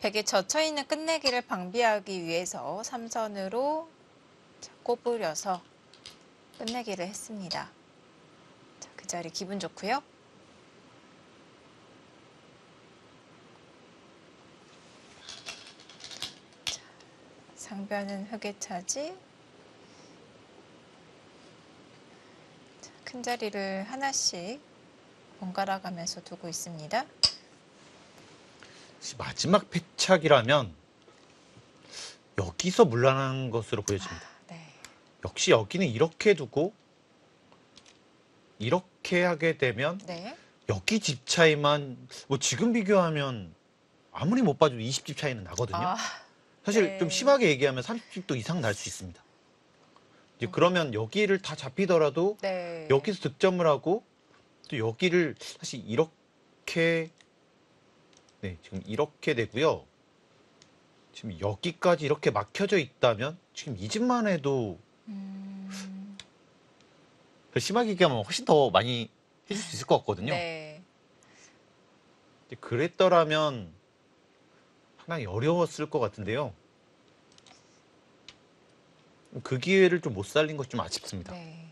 벽에 젖혀 있는 끝내기를 방비하기 위해서 삼선으로 자, 꼬부려서 끝내기를 했습니다. 자, 그 자리 기분 좋고요. 상변은 흑의 차지. 자, 큰 자리를 하나씩 번갈아 가면서 두고 있습니다. 마지막 패착이라면 여기서 물러난 것으로 보여집니다. 네. 역시 여기는 이렇게 두고 이렇게 하게 되면 네. 여기 집 차이만 뭐 지금 비교하면 아무리 못 봐도 20집 차이는 나거든요. 아, 사실 네. 좀 심하게 얘기하면 30집도 이상 날 수 있습니다. 이제 그러면 여기를 다 잡히더라도 네. 여기서 득점을 하고 또 여기를 사실 이렇게 네 지금 이렇게 되고요. 지금 여기까지 이렇게 막혀져 있다면 지금 이 집만 해도 음, 더 심하게 얘기하면 훨씬 더 많이 해줄 수 있을 것 같거든요. 네. 그랬더라면 상당히 어려웠을 것 같은데요. 그 기회를 좀 못 살린 것 좀 아쉽습니다. 네.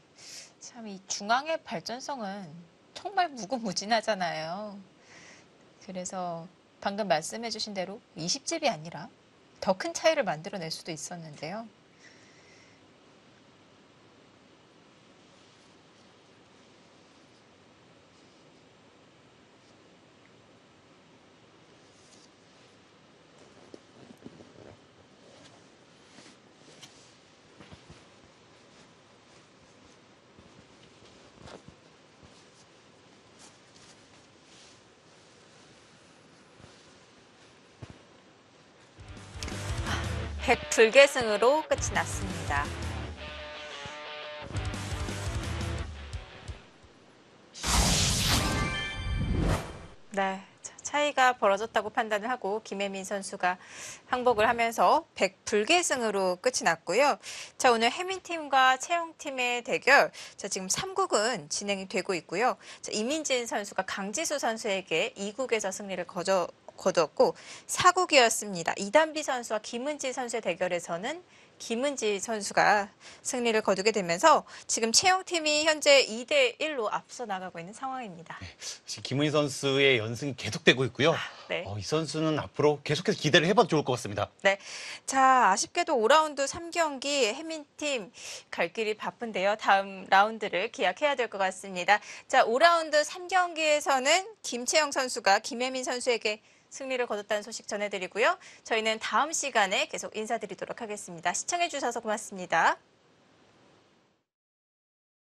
참 이 중앙의 발전성은 정말 무궁무진하잖아요. 그래서 방금 말씀해 주신 대로 20집이 아니라 더 큰 차이를 만들어낼 수도 있었는데요. 백 불계승으로 끝이 났습니다. 네. 자, 차이가 벌어졌다고 판단을 하고 김혜민 선수가 항복을 하면서 백불계승으로 끝이 났고요. 자, 오늘 혜민팀과 채영팀의 대결. 자, 지금 3국은 진행이 되고 있고요. 자, 이민진 선수가 강지수 선수에게 2국에서 승리를 거저 거두었고 4국이었습니다. 이단비 선수와 김은지 선수의 대결에서는 김은지 선수가 승리를 거두게 되면서 지금 채영팀이 현재 2대 1로 앞서 나가고 있는 상황입니다. 지금 김은희 선수의 연승이 계속되고 있고요. 네. 어, 이 선수는 앞으로 계속해서 기대를 해봐도 좋을 것 같습니다. 네. 자, 아쉽게도 5라운드 3경기 혜민팀 갈 길이 바쁜데요. 다음 라운드를 기약해야 될 것 같습니다. 자, 5라운드 3경기에서는 김채영 선수가 김혜민 선수에게 승리를 거뒀다는 소식 전해드리고요. 저희는 다음 시간에 계속 인사드리도록 하겠습니다. 시청해주셔서 고맙습니다.